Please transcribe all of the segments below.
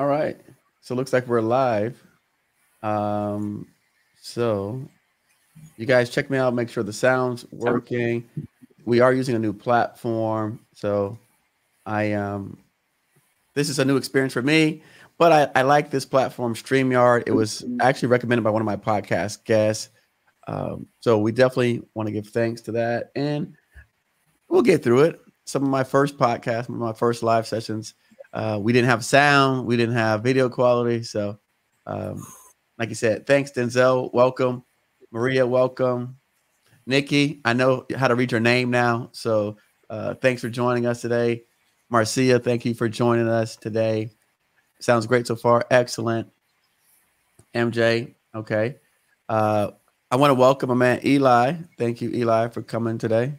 All right. So it looks like we're live. Um, so you guys check me out, make sure the sound's working. We are using a new platform. So I um this is a new experience for me, but I, I like this platform, StreamYard. It was actually recommended by one of my podcast guests. Um, so we definitely want to give thanks to that. And we'll get through it. Some of my first podcasts, my first live sessions, uh, we didn't have sound, we didn't have video quality. So, um, like you said, thanks, Denzel. Welcome. Maria, welcome. Nikki, I know how to read your name now. So, uh, thanks for joining us today. Marcia, thank you for joining us today. Sounds great so far. Excellent. MJ, okay. Uh, I want to welcome my man Eli. Thank you, Eli, for coming today.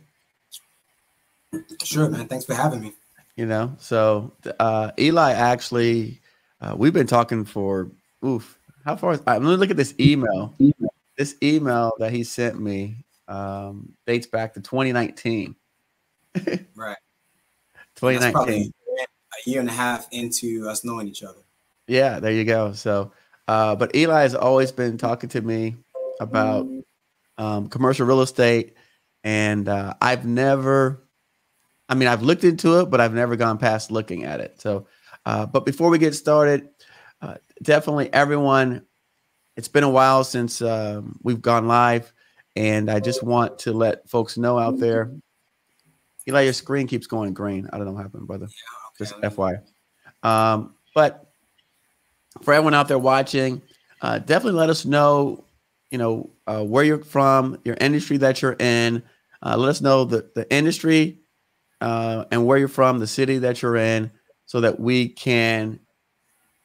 Sure, man. Thanks for having me. You know, so uh, Eli actually, uh, we've been talking for oof. How far? Is, I'm gonna look at this email. This email that he sent me um, dates back to 2019. right. 2019. A year and a half into us knowing each other. Yeah, there you go. So, uh, but Eli has always been talking to me about um, commercial real estate, and uh, I've never I mean, I've looked into it, but I've never gone past looking at it. So, uh, but before we get started, uh, definitely everyone, it's been a while since um, we've gone live, and I just want to let folks know out there. Eli, your screen keeps going green. I don't know what happened, brother. Just FYI. Um, but for everyone out there watching, uh, definitely let us know, you know, uh, where you're from, your industry that you're in. Uh, let us know the, the industry uh, and where you're from, the city that you're in, so that we can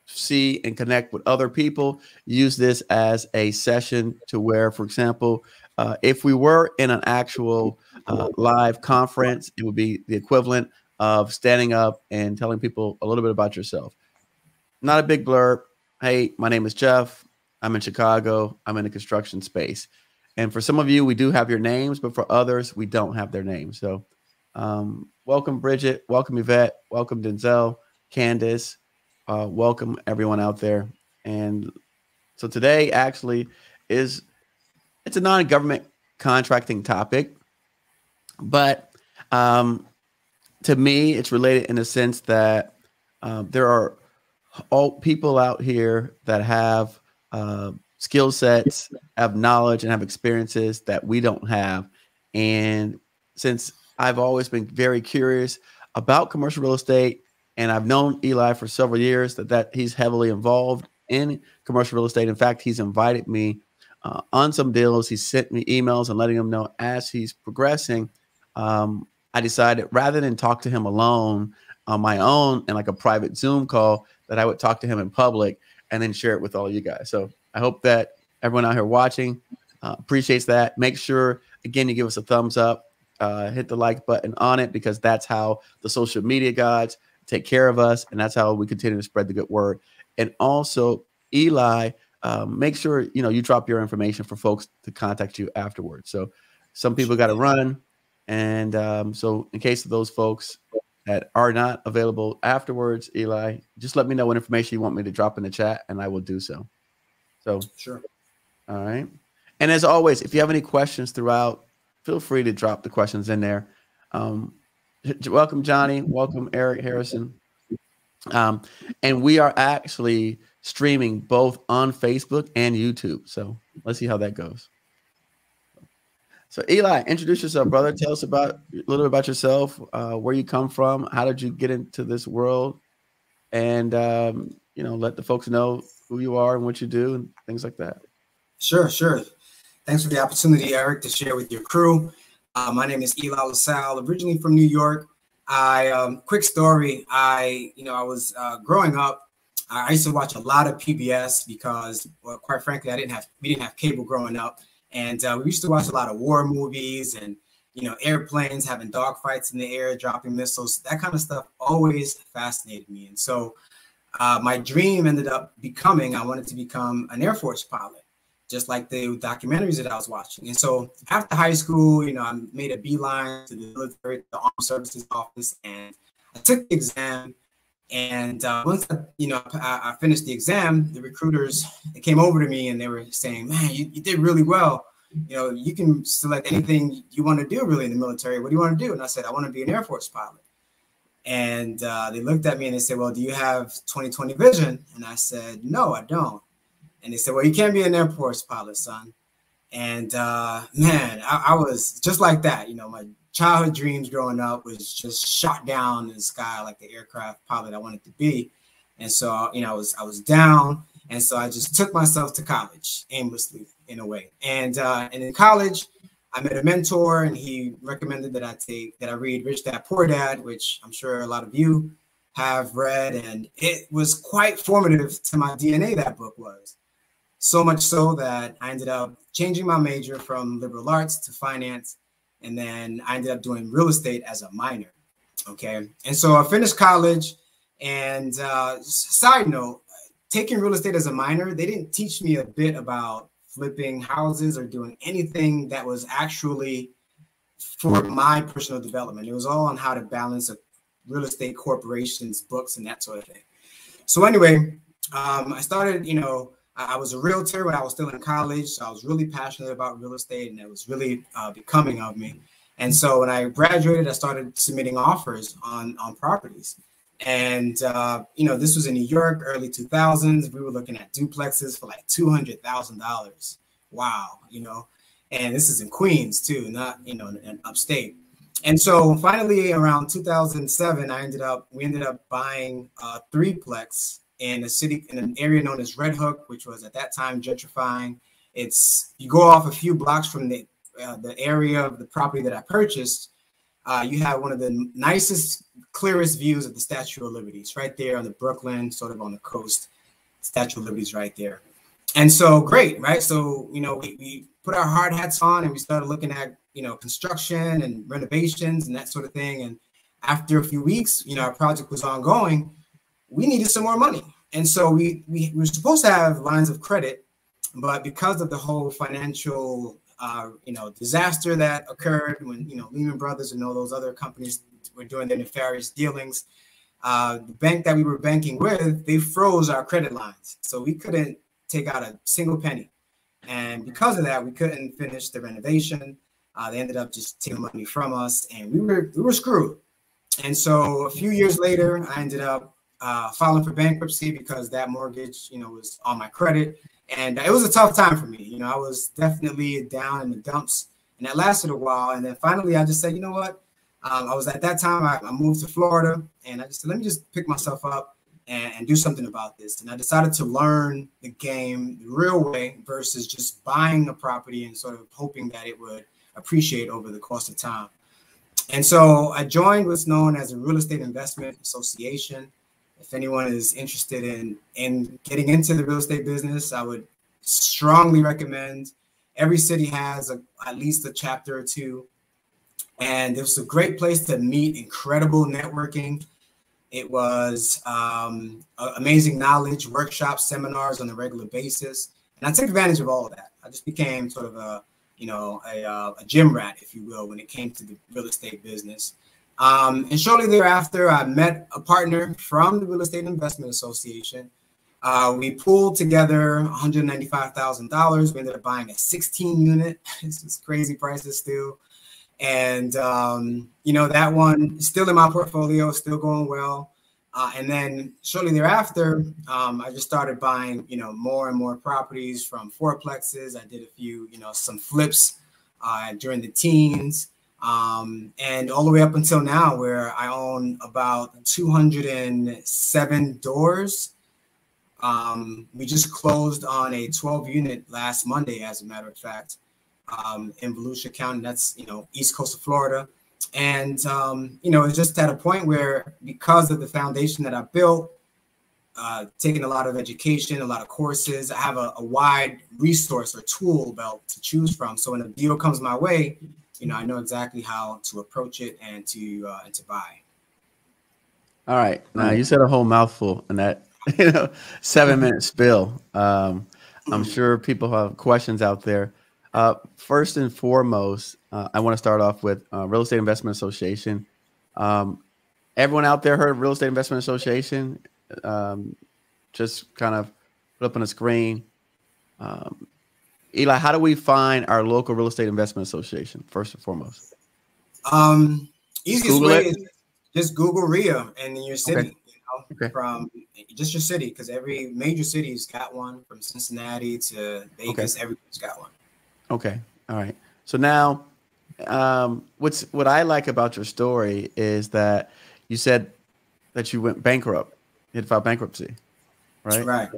see and connect with other people. Use this as a session to where, for example, uh, if we were in an actual uh, live conference, it would be the equivalent of standing up and telling people a little bit about yourself. Not a big blurb. Hey, my name is Jeff. I'm in Chicago. I'm in the construction space. And for some of you, we do have your names, but for others, we don't have their names. So um, welcome, Bridget. Welcome, Yvette. Welcome, Denzel, Candace. Uh, welcome, everyone out there. And so today actually is it's a non-government contracting topic, but um, to me, it's related in the sense that um, there are all people out here that have uh, skill sets, have knowledge, and have experiences that we don't have. And since I've always been very curious about commercial real estate, and I've known Eli for several years that that he's heavily involved in commercial real estate. In fact, he's invited me uh, on some deals. He sent me emails and letting him know as he's progressing. Um, I decided rather than talk to him alone on my own and like a private Zoom call, that I would talk to him in public and then share it with all you guys. So I hope that everyone out here watching uh, appreciates that. Make sure again you give us a thumbs up uh, hit the like button on it because that's how the social media gods take care of us, and that's how we continue to spread the good word. And also, Eli, um, make sure you know you drop your information for folks to contact you afterwards. So some people got to run, and um, so in case of those folks that are not available afterwards, Eli, just let me know what information you want me to drop in the chat, and I will do so. So sure. All right. And as always, if you have any questions throughout feel free to drop the questions in there. Um, welcome, Johnny. Welcome, Eric Harrison. Um, and we are actually streaming both on Facebook and YouTube. So let's see how that goes. So Eli, introduce yourself, brother. Tell us about a little bit about yourself, uh, where you come from, how did you get into this world, and um, you know, let the folks know who you are and what you do and things like that. Sure, sure. Thanks for the opportunity, Eric, to share with your crew. Uh, my name is Eli LaSalle, originally from New York. I um, quick story. I you know I was uh, growing up. I used to watch a lot of PBS because, well, quite frankly, I didn't have we didn't have cable growing up, and uh, we used to watch a lot of war movies and you know airplanes having dogfights in the air, dropping missiles. That kind of stuff always fascinated me, and so uh, my dream ended up becoming I wanted to become an Air Force pilot just like the documentaries that I was watching. And so after high school, you know, I made a beeline to the military, the armed services office, and I took the exam. And uh, once I, you know I, I, finished the exam, the recruiters they came over to me and they were saying, "Man, you, you did really well. You know, you can select anything you want to do really in the military. What do you want to do?" And I said, "I want to be an Air Force pilot." And uh, they looked at me and they said, "Well, do you have 20/20 vision?" And I said, "No, I don't." And they said, "Well, you can't be an Air Force pilot, son." And uh, man, I, I was just like that. You know, my childhood dreams growing up was just shot down in the sky like the aircraft pilot I wanted to be. And so, you know, I was I was down, and so I just took myself to college aimlessly in a way. And uh, and in college, I met a mentor, and he recommended that I take that I read Rich Dad Poor Dad, which I'm sure a lot of you have read, and it was quite formative to my DNA. That book was so much so that I ended up changing my major from liberal arts to finance and then I ended up doing real estate as a minor. Okay, and so I finished college. And uh, side note, taking real estate as a minor, they didn't teach me a bit about flipping houses or doing anything that was actually for my personal development. It was all on how to balance a real estate corporation's books and that sort of thing. So anyway, um, I started, you know, I was a realtor when I was still in college. So I was really passionate about real estate and it was really uh, becoming of me. And so when I graduated, I started submitting offers on, on properties. And, uh, you know, this was in New York, early 2000s. We were looking at duplexes for like $200,000. Wow, you know, and this is in Queens too, not, you know, in upstate. And so finally around 2007, I ended up, we ended up buying a threeplex in a city in an area known as Red Hook, which was at that time gentrifying. It's you go off a few blocks from the uh, the area of the property that I purchased. Uh, you have one of the nicest, clearest views of the Statue of Liberty. It's right there on the Brooklyn, sort of on the coast. Statue of Liberty is right there. And so great, right? So, you know, we, we put our hard hats on and we started looking at, you know, construction and renovations and that sort of thing. And after a few weeks, you know, our project was ongoing we needed some more money. And so we, we, we were supposed to have lines of credit, but because of the whole financial uh, you know disaster that occurred when you know Lehman Brothers and all those other companies were doing their nefarious dealings, uh, the bank that we were banking with they froze our credit lines, so we couldn't take out a single penny, and because of that we couldn't finish the renovation. Uh, they ended up just taking money from us, and we were we were screwed. And so a few years later, I ended up uh, filing for bankruptcy because that mortgage, you know, was on my credit, and it was a tough time for me. You know, I was definitely down in the dumps, and that lasted a while. And then finally, I just said, you know what? Um, I was at that time I, I, moved to Florida, and I just said, let me just pick myself up and, and do something about this. And I decided to learn the game the real way versus just buying a property and sort of hoping that it would appreciate over the course of time. And so I joined what's known as a real estate investment association if anyone is interested in in getting into the real estate business, I would strongly recommend. Every city has a, at least a chapter or two, and it was a great place to meet incredible networking. It was um, amazing knowledge, workshops, seminars on a regular basis, and I took advantage of all of that. I just became sort of a you know a, uh, a gym rat, if you will, when it came to the real estate business. Um, and shortly thereafter, I met a partner from the Real Estate Investment Association. Uh, we pulled together $195,000. We ended up buying a 16 unit. it's is crazy prices still. And, um, you know, that one still in my portfolio, still going well. Uh, and then shortly thereafter, um, I just started buying, you know, more and more properties from fourplexes. I did a few, you know, some flips uh, during the teens um, and all the way up until now, where I own about 207 doors. Um, we just closed on a 12 unit last Monday, as a matter of fact, um, in Volusia County. That's you know east coast of Florida, and um, you know it's just at a point where because of the foundation that I built, uh, taking a lot of education, a lot of courses, I have a, a wide resource or tool belt to choose from. So when a deal comes my way, you know, I know exactly how to approach it and to uh, and to buy. All right, now you said a whole mouthful in that you know seven minute spill. Um, I'm mm-hmm. sure people have questions out there. Uh, first and foremost, uh, I want to start off with uh, Real Estate Investment Association. Um, everyone out there heard of Real Estate Investment Association? Um, just kind of put up on the screen. Um, Eli, how do we find our local real estate investment association first and foremost? Um, easiest Google way it? is just Google RIA and your city. Okay. You know, okay. from just your city because every major city's got one, from Cincinnati to Vegas, okay. everybody's got one. Okay, all right. So now, um, what's what I like about your story is that you said that you went bankrupt, you had filed bankruptcy, right? Right.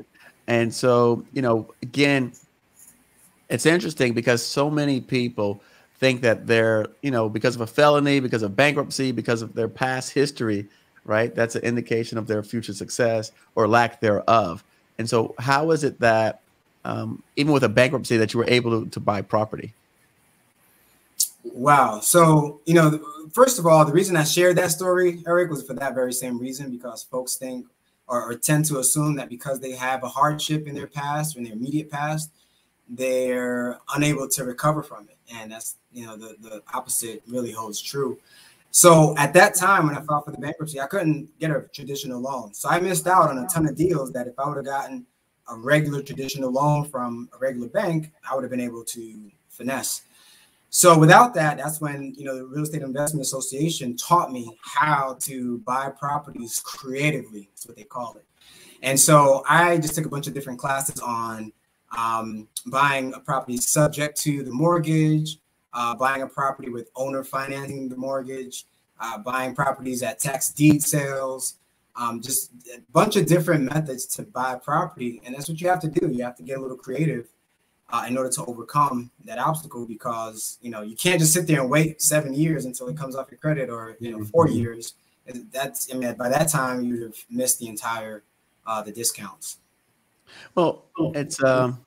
And so, you know, again, it's interesting because so many people think that they're, you know, because of a felony, because of bankruptcy, because of their past history, right? That's an indication of their future success or lack thereof. And so, how is it that, um, even with a bankruptcy, that you were able to, to buy property? Wow. So, you know, first of all, the reason I shared that story, Eric, was for that very same reason because folks think or, or, tend to assume that because they have a hardship in their past or in their immediate past, they're unable to recover from it. And that's, you know, the, the opposite really holds true. So at that time, when I filed for the bankruptcy, I couldn't get a traditional loan. So I missed out on a ton of deals that if I would have gotten a regular traditional loan from a regular bank, I would have been able to finesse. So without that, that's when you know the Real Estate Investment Association taught me how to buy properties creatively. That's what they call it. And so I just took a bunch of different classes on um, buying a property subject to the mortgage, uh, buying a property with owner financing the mortgage, uh, buying properties at tax deed sales, um, just a bunch of different methods to buy property. And that's what you have to do. You have to get a little creative uh, in order to overcome that obstacle because you know you can't just sit there and wait seven years until it comes off your credit or you know 4 mm-hmm. years. That's I mean by that time you'd have missed the entire uh, the discounts. Well, it's um,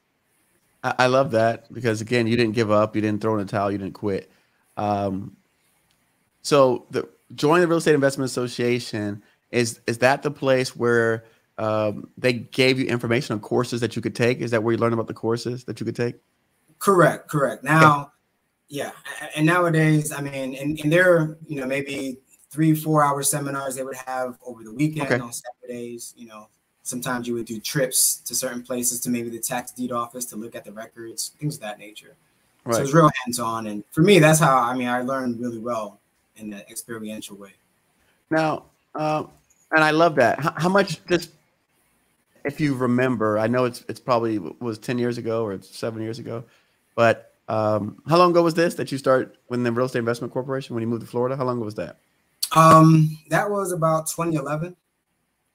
I, I, love that because again, you didn't give up, you didn't throw in the towel, you didn't quit. Um, so the join the Real Estate Investment Association is is that the place where um, they gave you information on courses that you could take? Is that where you learn about the courses that you could take? Correct, correct. Now, yeah, and nowadays, I mean, and, and there, you know, maybe three, four hour seminars they would have over the weekend okay. on Saturdays, you know, sometimes you would do trips to certain places to maybe the tax deed office to look at the records, things of that nature. Right. So it's real hands-on, and for me, that's how I mean I learned really well in the experiential way. Now, uh, and I love that. How, how, much just if you remember? I know it's it's probably was ten years ago or seven years ago, but um, how long ago was this that you start when the Real Estate Investment Corporation when you moved to Florida? How long ago was that? Um, that was about 2011.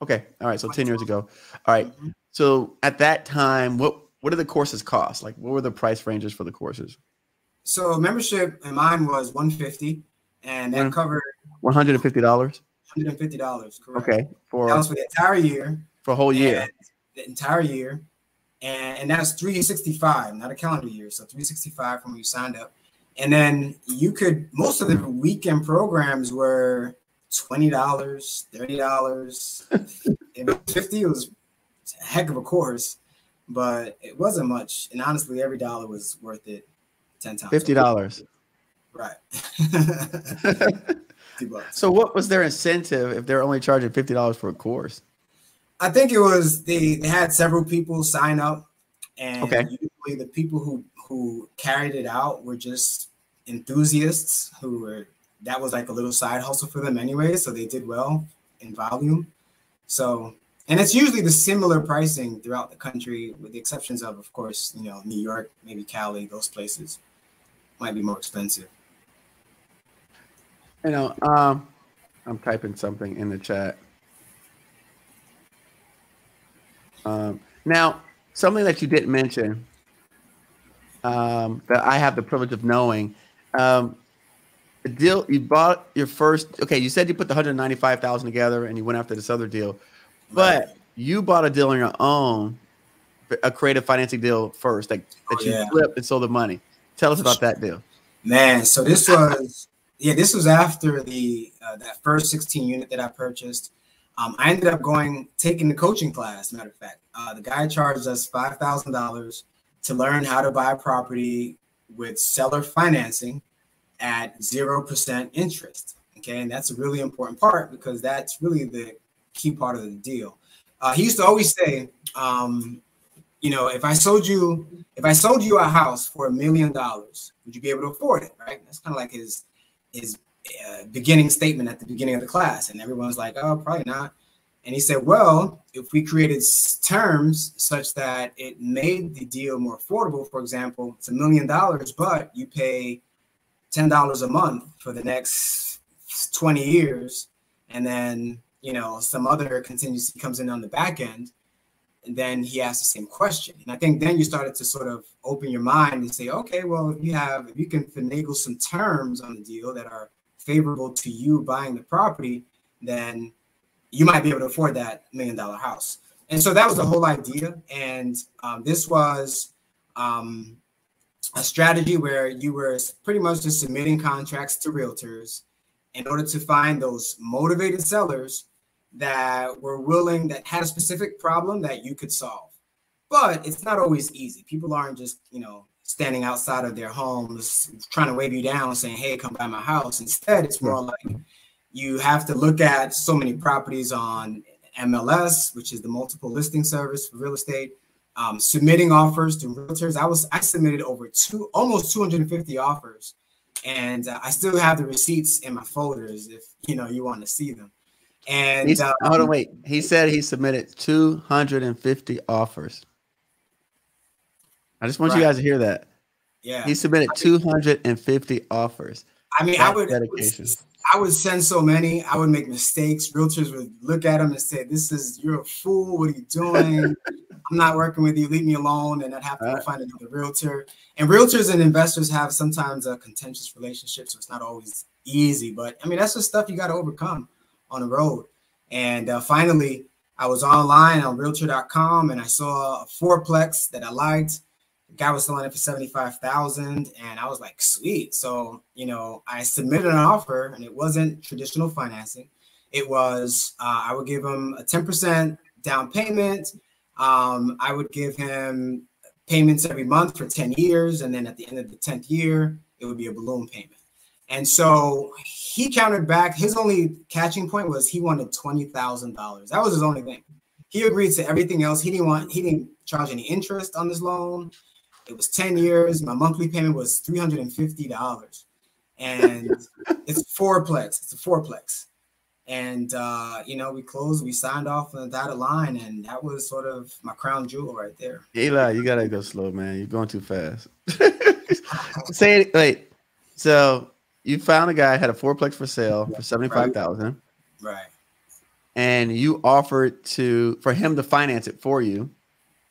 Okay. All right. So 10 years ago. All right. mm-hmm. So at that time, what what did the courses cost? Like what were the price ranges for the courses? So membership in mine was 150 and that covered $150. $150, correct. Okay. For that was for the entire year. For a whole year. The entire year. And, and that's 365, not a calendar year. So 365 from when you signed up. And then you could most of the weekend programs were twenty dollars, thirty dollars. fifty it was a heck of a course, but it wasn't much. And honestly, every dollar was worth it ten times. Fifty dollars. Right. so what was their incentive if they're only charging fifty dollars for a course? I think it was they, they had several people sign up and okay. usually the people who who carried it out were just enthusiasts who were that was like a little side hustle for them anyway. So they did well in volume. So, and it's usually the similar pricing throughout the country, with the exceptions of, of course, you know, New York, maybe Cali, those places might be more expensive. You know, um, I'm typing something in the chat. Um, now, something that you didn't mention um, that I have the privilege of knowing. Um, deal you bought your first okay you said you put the 195000 together and you went after this other deal but right. you bought a deal on your own a creative financing deal first that, that oh, you yeah. flipped and sold the money tell us about that deal man so this was yeah this was after the uh, that first 16 unit that i purchased um, i ended up going taking the coaching class matter of fact uh, the guy charged us $5000 to learn how to buy property with seller financing at 0% interest. Okay, and that's a really important part because that's really the key part of the deal. Uh, he used to always say, um, you know, if I sold you, if I sold you a house for a million dollars, would you be able to afford it? Right? That's kind of like his his uh, beginning statement at the beginning of the class, and everyone's like, oh, probably not. And he said, well, if we created terms such that it made the deal more affordable, for example, it's a million dollars, but you pay $10 a month for the next 20 years, and then, you know, some other contingency comes in on the back end, and then he asked the same question. And I think then you started to sort of open your mind and say, okay, well, if you have, if you can finagle some terms on the deal that are favorable to you buying the property, then you might be able to afford that million dollar house. And so that was the whole idea. And um, this was um, a strategy where you were pretty much just submitting contracts to realtors in order to find those motivated sellers that were willing, that had a specific problem that you could solve. But it's not always easy. People aren't just, you know, standing outside of their homes trying to wave you down saying, hey, come by my house. Instead, it's hmm. more like, you have to look at so many properties on MLS, which is the multiple listing service for real estate. Um, submitting offers to realtors. I was I submitted over two almost 250 offers, and uh, I still have the receipts in my folders if you know you want to see them. And um, hold on, wait. He said he submitted 250 offers. I just want right. you guys to hear that. Yeah, he submitted 250 offers. I mean, I would dedication. I would send so many. I would make mistakes. Realtors would look at them and say, "This is you're a fool. What are you doing? I'm not working with you. Leave me alone." And I'd have to find another realtor. And realtors and investors have sometimes a contentious relationship, so it's not always easy. But I mean, that's the stuff you got to overcome on the road. And uh, finally, I was online on Realtor.com and I saw a fourplex that I liked guy was selling it for 75,000 and I was like, sweet. So, you know, I submitted an offer and it wasn't traditional financing. It was, uh, I would give him a 10% down payment. Um, I would give him payments every month for 10 years. And then at the end of the 10th year, it would be a balloon payment. And so he countered back. His only catching point was he wanted $20,000. That was his only thing. He agreed to everything else. He didn't want, he didn't charge any interest on this loan. It was 10 years. My monthly payment was $350. And it's fourplex. It's a fourplex. And uh, you know, we closed, we signed off on the dotted line, and that was sort of my crown jewel right there. Eli, you gotta go slow, man. You're going too fast. Say it wait. So you found a guy had a fourplex for sale for 75,000. Right. And you offered to for him to finance it for you.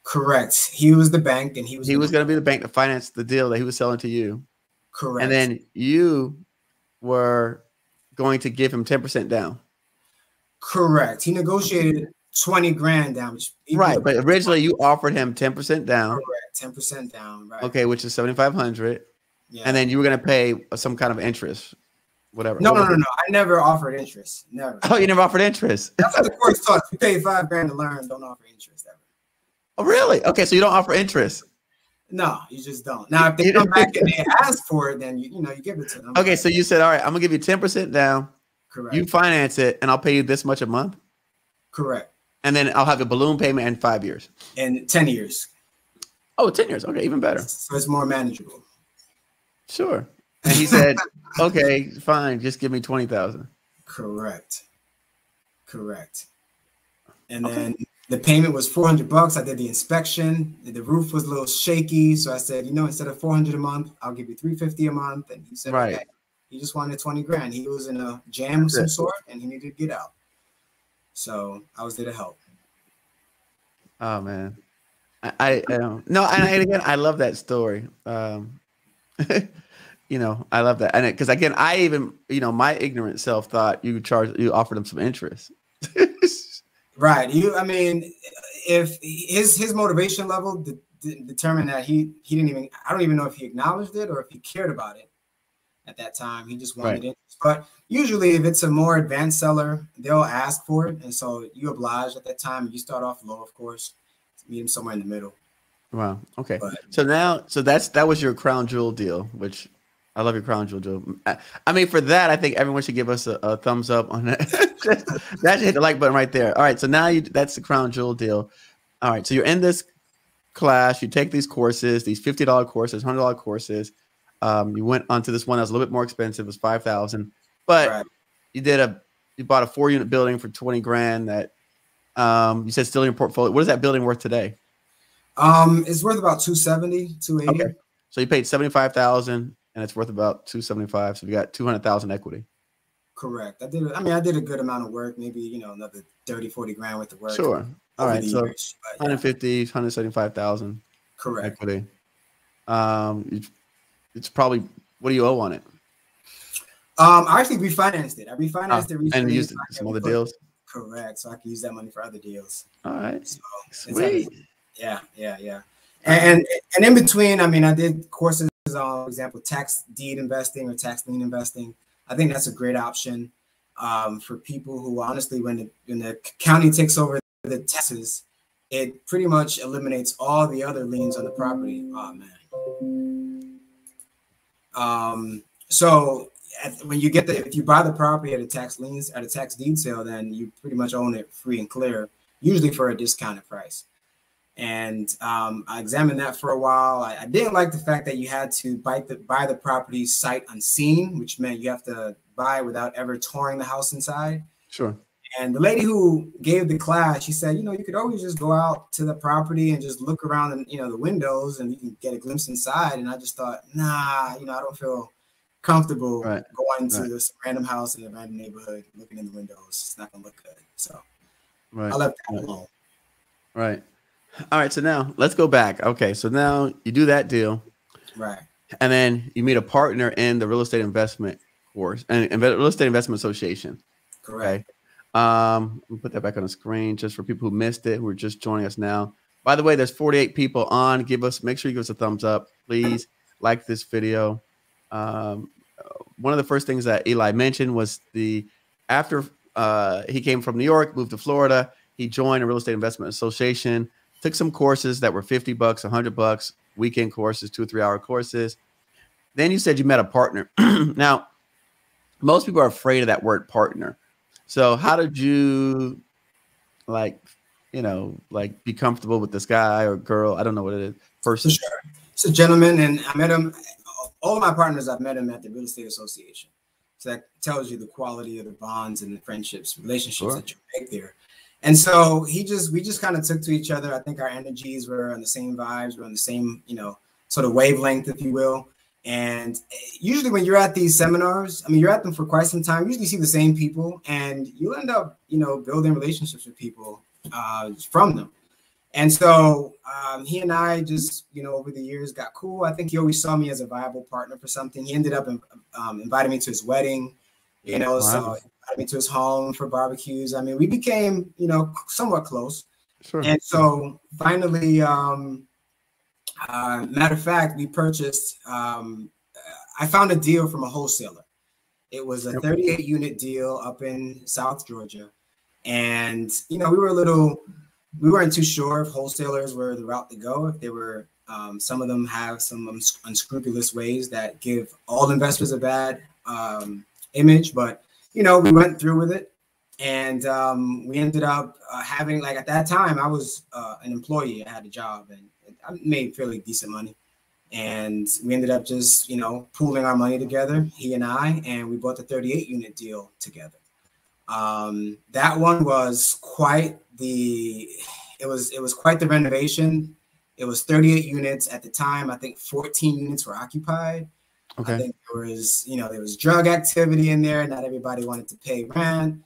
Correct. He was the bank, and he was he was going to be the bank to finance the deal that he was selling to you. Correct. And then you were going to give him ten percent down. Correct. He negotiated twenty grand down. right, but originally you offered him ten percent down. Correct. Ten percent down. Right. Okay, which is seventy five hundred. Yeah. And then you were going to pay some kind of interest, whatever. No, no, no, no. I never offered interest. Never. Oh, you never offered interest. That's what the course taught. You pay five grand to learn. Don't offer interest ever. Oh, really? Okay, so you don't offer interest. No, you just don't. Now, if they come back and they ask for it, then you you know you give it to them. Okay, so you said, all right, I'm gonna give you ten percent down. Correct. You finance it, and I'll pay you this much a month. Correct. And then I'll have a balloon payment in five years. In ten years. Oh, 10 years. Okay, even better. So it's more manageable. Sure. And he said, okay, fine, just give me twenty thousand. Correct. Correct. And okay. then the payment was 400 bucks. I did the inspection. The roof was a little shaky. So I said, you know, instead of 400 a month, I'll give you 350 a month. And he said, right. Okay. He just wanted 20 grand. He was in a jam of some sort and he needed to get out. So I was there to help. Oh man. I, I um, no, and again, I love that story. Um, you know, I love that. And because again, I even, you know, my ignorant self thought you charge, you offered him some interest. Right. You. I mean, if his his motivation level de- de- determined that he he didn't even. I don't even know if he acknowledged it or if he cared about it at that time. He just wanted right. it. But usually, if it's a more advanced seller, they'll ask for it, and so you oblige at that time. You start off low, of course. Meet him somewhere in the middle. Wow. Okay. But, so now, so that's that was your crown jewel deal, which I love your crown jewel, Joe. I, mean, for that, I think everyone should give us a, a thumbs up on that. that should hit the like button right there. All right, so now you that's the crown jewel deal. All right, so you're in this class. You take these courses, these fifty dollar courses, hundred dollar courses. Um, you went onto this one that was a little bit more expensive, it was five thousand, but right. you did a you bought a four unit building for twenty grand. That um, you said still in your portfolio. What is that building worth today? Um, it's worth about 270, 280. Okay. So you paid 75,000 and it's worth about 275. So you got 200,000 equity. Correct. I did. I mean, I did a good amount of work. Maybe you know another 30, 40 grand worth of work. Sure. All right. So years, but, 150, 175,000. Correct. Equity. Um, it's probably what do you owe on it? Um, I actually refinanced it. I refinanced oh, it and used some other deals. Correct. So I can use that money for other deals. All right. So Sweet. Yeah, yeah, yeah. And, and in between, I mean, I did courses on, for example, tax deed investing or tax lien investing. I think that's a great option um, for people who honestly, when the, when the county takes over the taxes, it pretty much eliminates all the other liens on the property. Oh man. Um, so at, when you get the if you buy the property at a tax liens at a tax deed sale, then you pretty much own it free and clear, usually for a discounted price. And um, I examined that for a while. I, I, didn't like the fact that you had to buy the buy the property sight unseen, which meant you have to buy without ever touring the house inside. Sure. And the lady who gave the class, she said, you know, you could always just go out to the property and just look around and you know the windows and you can get a glimpse inside. And I just thought, nah, you know, I don't feel comfortable right. going to right. this random house in a random neighborhood, looking in the windows. It's not gonna look good. So right. I left that alone. Right. All right. So now let's go back. Okay. So now you do that deal. Right. And then you meet a partner in the real estate investment course and real estate investment association. Correct. Okay. Um, put that back on the screen just for people who missed it, who are just joining us now. By the way, there's 48 people on. Give us, make sure you give us a thumbs up, please. Like this video. Um, one of the first things that Eli mentioned was the after uh, he came from New York, moved to Florida, he joined a real estate investment association, took some courses that were 50 bucks, 100 bucks, weekend courses, two or three hour courses. Then you said you met a partner. now, most people are afraid of that word partner. So, how did you like, you know, like be comfortable with this guy or girl? I don't know what it is. Person. Sure. It's a gentleman, and I met him all my partners, I've met him at the Real Estate Association. So that tells you the quality of the bonds and the friendships, relationships sure. that you make there. And so he just, we just kind of took to each other. I think our energies were on the same vibes, we're on the same, you know, sort of wavelength, if you will. And usually when you're at these seminars, I mean, you're at them for quite some time. You usually see the same people, and you end up, you know, building relationships with people uh, from them. And so um, he and I just, you know, over the years got cool. I think he always saw me as a viable partner for something. He ended up um, inviting me to his wedding, you know, wow. so invited me to his home for barbecues. I mean, we became, you know, somewhat close. Sure. And so finally, um, uh, matter of fact, we purchased, um, I found a deal from a wholesaler. It was a 38 unit deal up in South Georgia. And, you know, we were a little, we weren't too sure if wholesalers were the route to go. If they were, um, some of them have some unscrupulous ways that give all investors a bad um, image. But you know, we went through with it, and um, we ended up uh, having like at that time I was uh, an employee. I had a job, and I made fairly decent money. And we ended up just you know pooling our money together, he and I, and we bought the 38 unit deal together. Um, that one was quite the it was it was quite the renovation. It was 38 units at the time. I think 14 units were occupied. Okay. I think there was, you know, there was drug activity in there. Not everybody wanted to pay rent.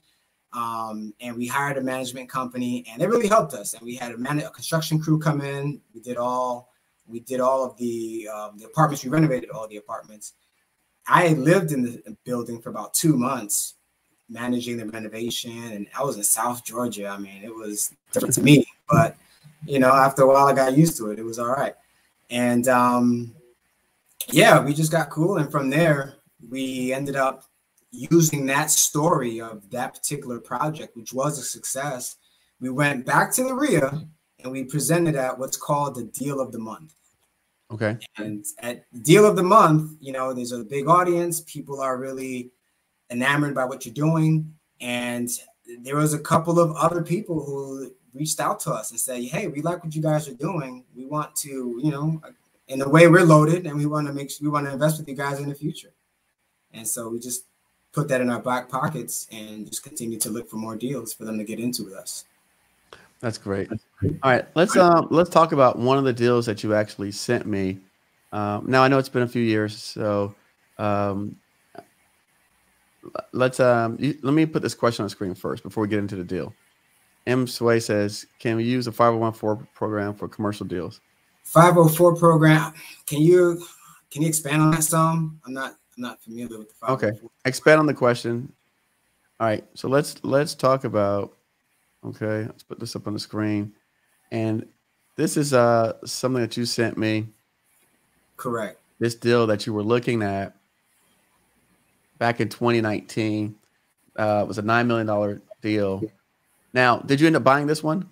Um, and we hired a management company, and they really helped us. And we had a, man- a construction crew come in. We did all, we did all of the um, the apartments. We renovated all the apartments. I lived in the building for about two months, managing the renovation, and I was in South Georgia. I mean, it was different to me, but you know, after a while, I got used to it. It was all right, and um, yeah, we just got cool, and from there, we ended up using that story of that particular project, which was a success. We went back to the RIA and we presented at what's called the deal of the month. Okay. And at deal of the month, you know, there's a big audience. People are really enamored by what you're doing. And there was a couple of other people who reached out to us and said, Hey, we like what you guys are doing. We want to, you know, in the way we're loaded and we want to make sure we want to invest with you guys in the future. And so we just put that in our back pockets and just continue to look for more deals for them to get into with us. That's great. All right, let's um let's talk about one of the deals that you actually sent me. Um, now I know it's been a few years, so um, let's um you, let me put this question on the screen first before we get into the deal. M Sway says, "Can we use a 501 program for commercial deals?" 504 program. Can you can you expand on that some? I'm not I'm not familiar with the 504. Okay. Expand on the question. All right. So let's let's talk about okay, let's put this up on the screen. And this is uh something that you sent me. Correct. This deal that you were looking at back in 2019 uh, was a $9 million deal. Now, did you end up buying this one?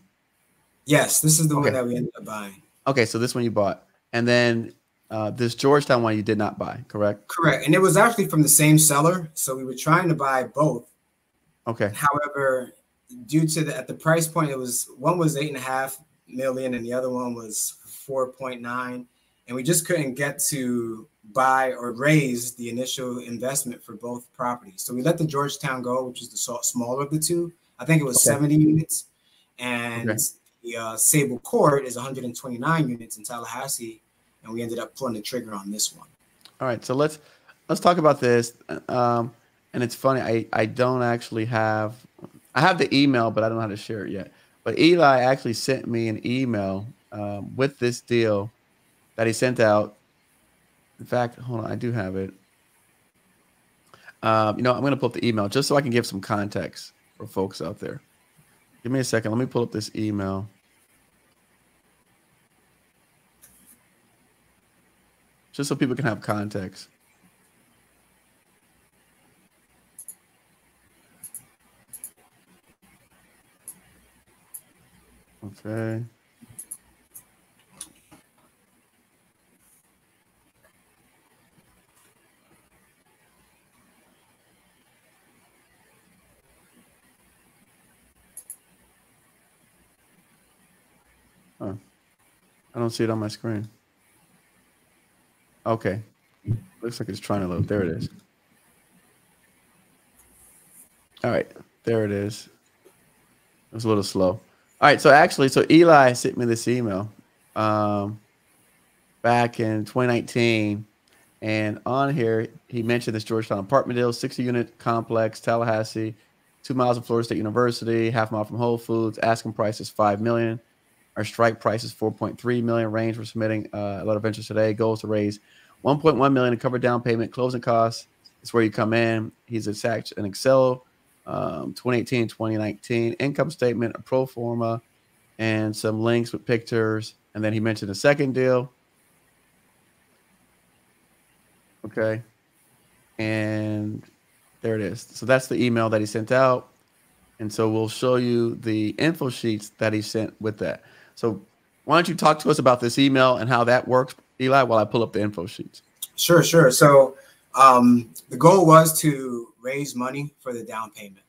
Yes, this is the okay. one that we ended up buying. Okay, so this one you bought, and then uh, this Georgetown one you did not buy, correct? Correct, and it was actually from the same seller, so we were trying to buy both. Okay. However, due to the at the price point, it was one was eight and a half million, and the other one was four point nine, and we just couldn't get to buy or raise the initial investment for both properties. So we let the Georgetown go, which is the smaller of the two. I think it was okay. 70 units, and okay the uh, Sable Court is 129 units in Tallahassee, and we ended up pulling the trigger on this one. All right, so let's let's talk about this. Um, and it's funny, I I don't actually have I have the email, but I don't know how to share it yet. But Eli actually sent me an email um, with this deal that he sent out. In fact, hold on, I do have it. Um, you know, I'm going to pull up the email just so I can give some context for folks out there. Give me a second. Let me pull up this email. Just so people can have context. Okay. Huh. I don't see it on my screen. Okay. Looks like it's trying to load. There it is. All right. There it is. It was a little slow. All right. So actually, so Eli sent me this email um, back in 2019. And on here, he mentioned this Georgetown apartment deal, 60 unit complex, Tallahassee, two miles from Florida State University, half mile from Whole Foods. Asking price is five million. Our strike price is 4.3 million. Range we're submitting uh, a lot of interest today. Goals to raise 1.1 million to cover down payment, closing costs. It's where you come in. He's attached an Excel um, 2018, 2019 income statement, a pro forma, and some links with pictures. And then he mentioned a second deal. Okay. And there it is. So that's the email that he sent out. And so we'll show you the info sheets that he sent with that. So why don't you talk to us about this email and how that works, Eli, while I pull up the info sheets? Sure, sure. So um, the goal was to raise money for the down payment.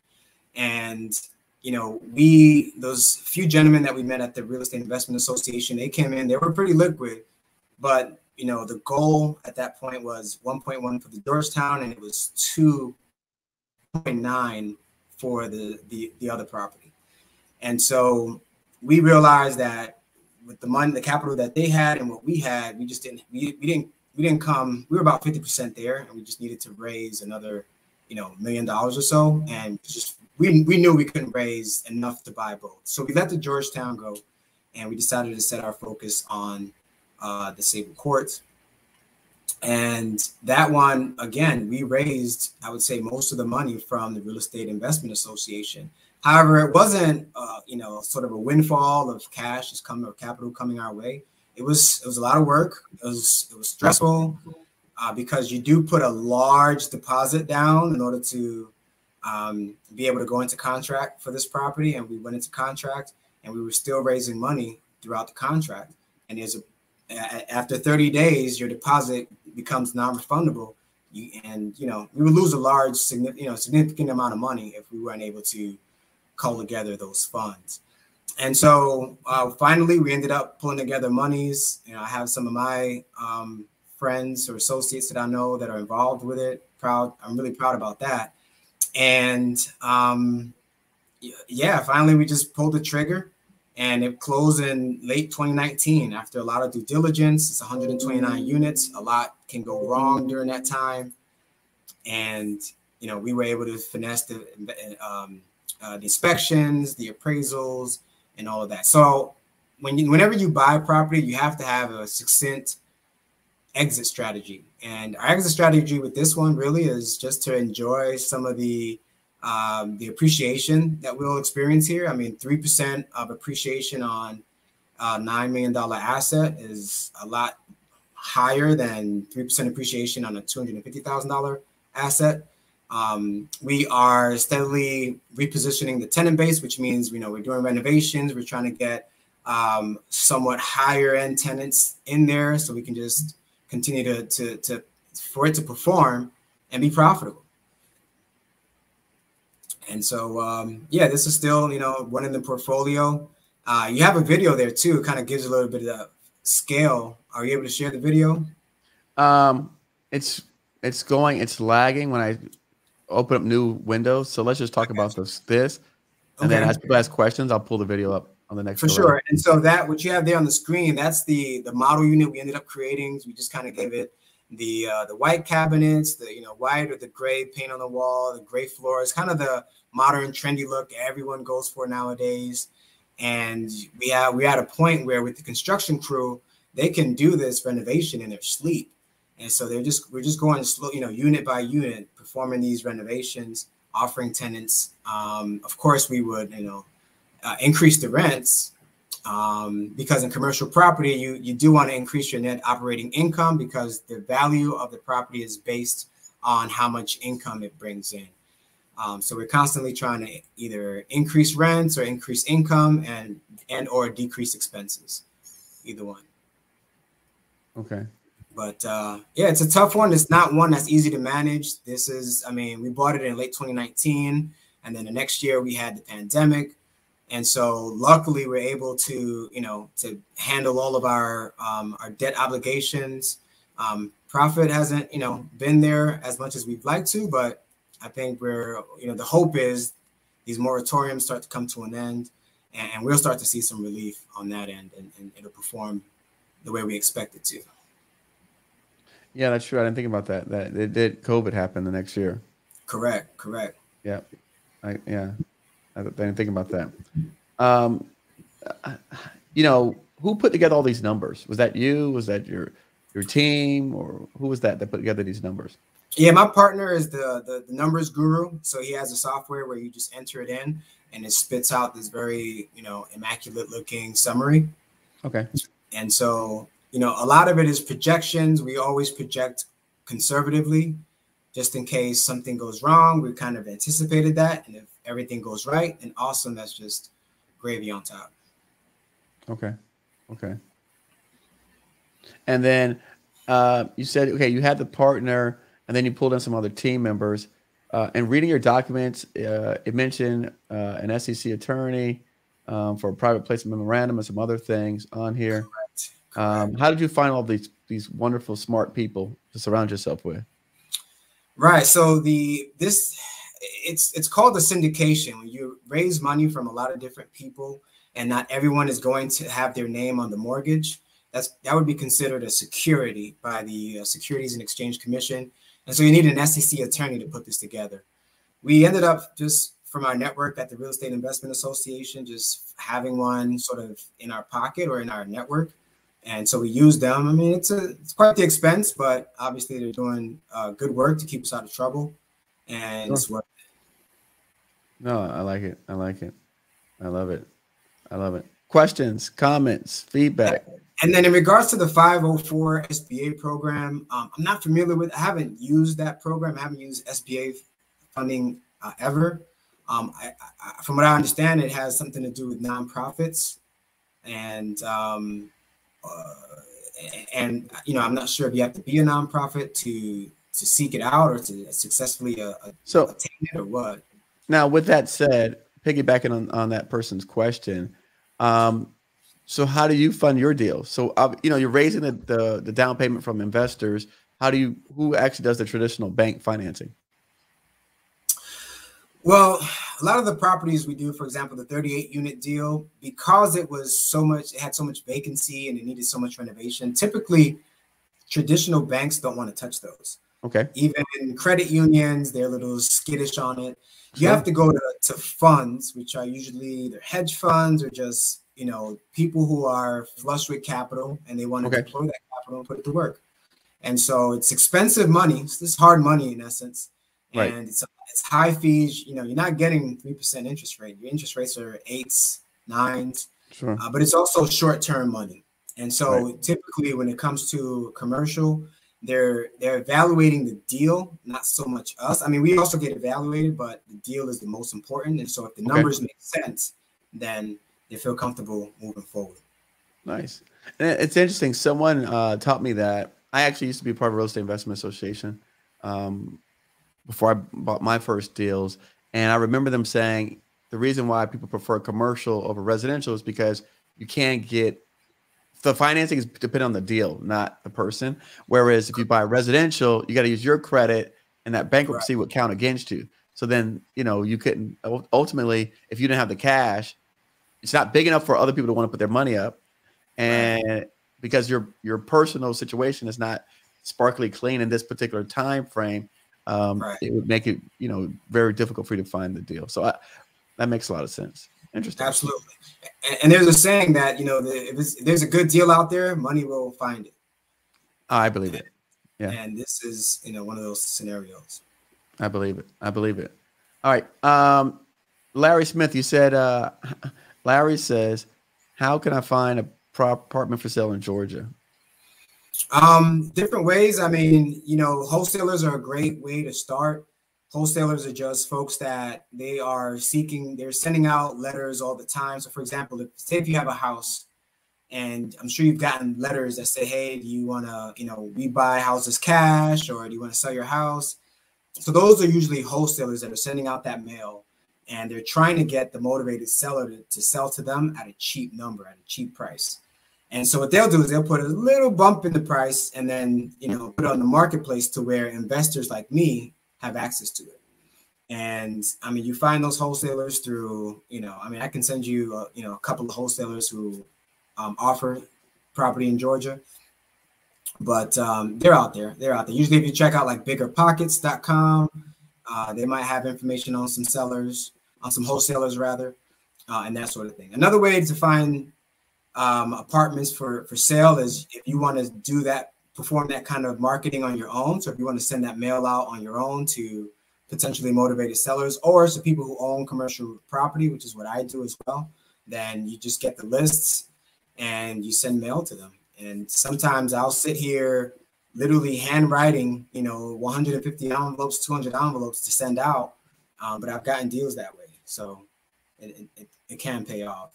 And, you know, we, those few gentlemen that we met at the Real Estate Investment Association, they came in, they were pretty liquid, but, you know, the goal at that point was 1.1 for the Georgetown and it was 2.9 for the, the, the other property. And so we realized that with the money, the capital that they had and what we had, we just didn't we, we didn't we didn't come. We were about fifty percent there, and we just needed to raise another, you know, million dollars or so, and just we we knew we couldn't raise enough to buy both. So we let the Georgetown go, and we decided to set our focus on uh, the Sable Courts. And that one, again, we raised, I would say, most of the money from the Real Estate Investment Association. However, it wasn't, uh, you know, sort of a windfall of cash is coming or capital coming our way. It was it was a lot of work. It was it was stressful uh, because you do put a large deposit down in order to um, be able to go into contract for this property, and we went into contract, and we were still raising money throughout the contract. And there's a after 30 days, your deposit becomes non-refundable. You, and you know we would lose a large, you know, significant amount of money if we weren't able to call together those funds. And so uh, finally, we ended up pulling together monies. You know, I have some of my um, friends or associates that I know that are involved with it. Proud, I'm really proud about that. And um, yeah, finally, we just pulled the trigger and it closed in late 2019 after a lot of due diligence. It's 129 units. A lot can go wrong during that time, and you know we were able to finesse the, um, uh, the inspections, the appraisals, and all of that. So when you, whenever you buy a property, you have to have a succinct exit strategy. And our exit strategy with this one really is just to enjoy some of the um, the appreciation that we'll experience here. I mean, 3% of appreciation on a $9 million asset is a lot higher than 3% appreciation on a $250,000 asset. Um, we are steadily repositioning the tenant base, which means you know we're doing renovations. We're trying to get um, somewhat higher end tenants in there, so we can just continue to, to to for it to perform and be profitable. And so, um, yeah, this is still, you know, one in the portfolio. Uh, you have a video there too. It kind of gives a little bit of scale. Are you able to share the video? Um, it's it's going, it's lagging when I open up new windows. So let's just talk about this, this, and okay. then as people ask questions, I'll pull the video up on the next. For sure. And so that what you have there on the screen, that's the the model unit we ended up creating. We just kind of gave it the uh, the white cabinets, the you know white or the gray paint on the wall, the gray floors, kind of the modern trendy look everyone goes for nowadays. And we have we're at a point where with the construction crew, they can do this renovation in their sleep. And so they're just we're just going slow, you know, unit by unit, performing these renovations, offering tenants. Um, of course, we would, you know, uh, increase the rents um, because in commercial property, you you do want to increase your net operating income because the value of the property is based on how much income it brings in. Um, so we're constantly trying to either increase rents or increase income and and or decrease expenses, either one. Okay. But uh, yeah, it's a tough one. It's not one that's easy to manage. This is, I mean, we bought it in late 2019, and then the next year we had the pandemic, and so luckily we're able to, you know, to handle all of our um, our debt obligations. Um, profit hasn't, you know, been there as much as we'd like to, but I think we're, you know, the hope is these moratoriums start to come to an end and, and we'll start to see some relief on that end and, and, it'll perform the way we expect it to. Yeah, that's true. I didn't think about that. That it did COVID happen the next year. Correct. Correct. Yeah. I, yeah. I didn't think about that. Um, you know, who put together all these numbers? Was that you? Was that your your team, or who was that that put together these numbers? Yeah, my partner is the, the, the numbers guru. So he has a software where you just enter it in and it spits out this very, you know, immaculate looking summary. Okay. And so, you know, a lot of it is projections. We always project conservatively just in case something goes wrong. We kind of anticipated that. And if everything goes right, and awesome, that's just gravy on top. Okay. Okay. And then uh, you said, okay, you had the partner and then you pulled in some other team members. Uh, and reading your documents, uh, it mentioned uh, an SEC attorney um, for a private placement memorandum and some other things on here. Um, how did you find all these these wonderful, smart people to surround yourself with? Right. So the this it's it's called the syndication when you raise money from a lot of different people and not everyone is going to have their name on the mortgage. That's that would be considered a security by the uh, Securities and Exchange Commission. And so you need an SEC attorney to put this together. We ended up just from our network at the Real Estate Investment Association, just having one sort of in our pocket or in our network. And so we use them. I mean, it's a it's quite the expense, but obviously they're doing uh, good work to keep us out of trouble. And sure. it's worth it. No, I like it. I like it. I love it. I love it. Questions, comments, feedback. And then in regards to the 504 SBA program, um, I'm not familiar with. I haven't used that program. I haven't used SBA funding uh, ever. Um, I, I, from what I understand, it has something to do with nonprofits, and um, uh, and you know, I'm not sure if you have to be a nonprofit to to seek it out or to successfully uh, uh so attain it or what. Now, with that said, piggybacking on, on that person's question, um, so how do you fund your deal? So uh, you know you're raising the, the the down payment from investors. How do you who actually does the traditional bank financing? Well, a lot of the properties we do, for example, the 38 unit deal, because it was so much, it had so much vacancy and it needed so much renovation. Typically, traditional banks don't want to touch those. Okay. Even credit unions, they're a little skittish on it. You sure. have to go to, to funds, which are usually either hedge funds or just, you know, people who are flush with capital and they want to okay. deploy that capital and put it to work. And so it's expensive money. It's this hard money in essence. Right. And it's it's high fees. You know, you're not getting three percent interest rate. Your interest rates are eights, nines. Sure. Uh, but it's also short term money. And so right. typically when it comes to commercial, they're they're evaluating the deal, not so much us. I mean, we also get evaluated, but the deal is the most important. And so if the numbers okay. make sense, then they feel comfortable moving forward. Nice. And it's interesting. Someone uh, taught me that I actually used to be part of a real estate investment association um, before I bought my first deals, and I remember them saying the reason why people prefer commercial over residential is because you can't get the financing is dependent on the deal, not the person. Whereas if you buy residential, you got to use your credit, and that bankruptcy right. would count against you. So then, you know, you couldn't ultimately, if you didn't have the cash, it's not big enough for other people to want to put their money up, and right because your your personal situation is not sparkly clean in this particular time frame, um, right. it would make it you know very difficult for you to find the deal. So I, that makes a lot of sense. Interesting. Absolutely. And, and there's a saying that you know the, if, there's a good deal out there, money will find it. I believe and, it. Yeah. And this is you know one of those scenarios. I believe it. I believe it. All right. Um, Larry Smith, you said uh, Larry says, "How can I find a apartment for sale in Georgia? Um, different ways. I mean, you know, wholesalers are a great way to start. Wholesalers are just folks that they are seeking, they're sending out letters all the time. So, for example, if, say if you have a house, and I'm sure you've gotten letters that say, "Hey, do you want to, you know, we buy houses cash, or do you want to sell your house?" So those are usually wholesalers that are sending out that mail, and they're trying to get the motivated seller to, to sell to them at a cheap number, at a cheap price. And so what they'll do is they'll put a little bump in the price and then you know put it on the marketplace to where investors like me have access to it. And I mean, you find those wholesalers through you know, I mean, I can send you a, you know a couple of wholesalers who um, offer property in Georgia, but um, they're out there. They're out there. Usually, if you check out like biggerpockets.com, uh, they might have information on some sellers, on some wholesalers rather, uh, and that sort of thing. Another way to find um, apartments for for sale is if you want to do that perform that kind of marketing on your own. So if you want to send that mail out on your own to potentially motivated sellers or to people who own commercial property which is what i do as well then you just get the lists and you send mail to them. And sometimes i'll sit here literally handwriting you know 150 envelopes 200 envelopes to send out um, but i've gotten deals that way. So it, it, it can pay off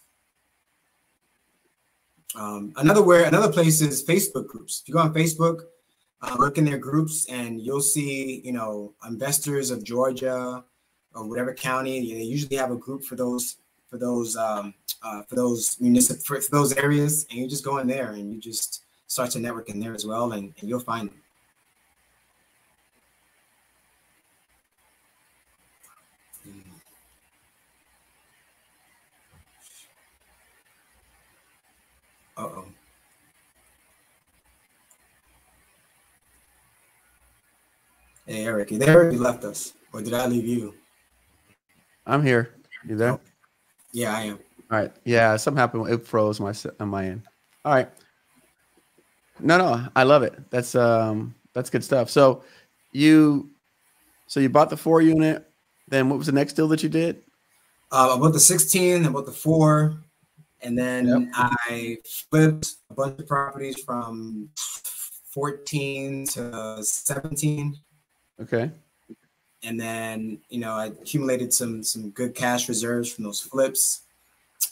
um, another where another place is Facebook groups. If you go on Facebook, uh, look in their groups, and you'll see you know investors of Georgia or whatever county. They usually have a group for those for those um, uh, for those municipal for, for, those areas, and you just go in there and you just start to network in there as well, and, and you'll find them. Hey, Eric, you there? You left us. Or did I leave you? I'm here. You there? Oh. Yeah, I am. All right. Yeah, something happened. It froze my on my end. All right. No, no, I love it. That's um that's good stuff. So you so you bought the four unit. Then what was the next deal that you did? Uh, I bought the 16, I bought the four, and then yep. I flipped a bunch of properties from 14 to 17. Okay. And then, you know, I accumulated some some good cash reserves from those flips.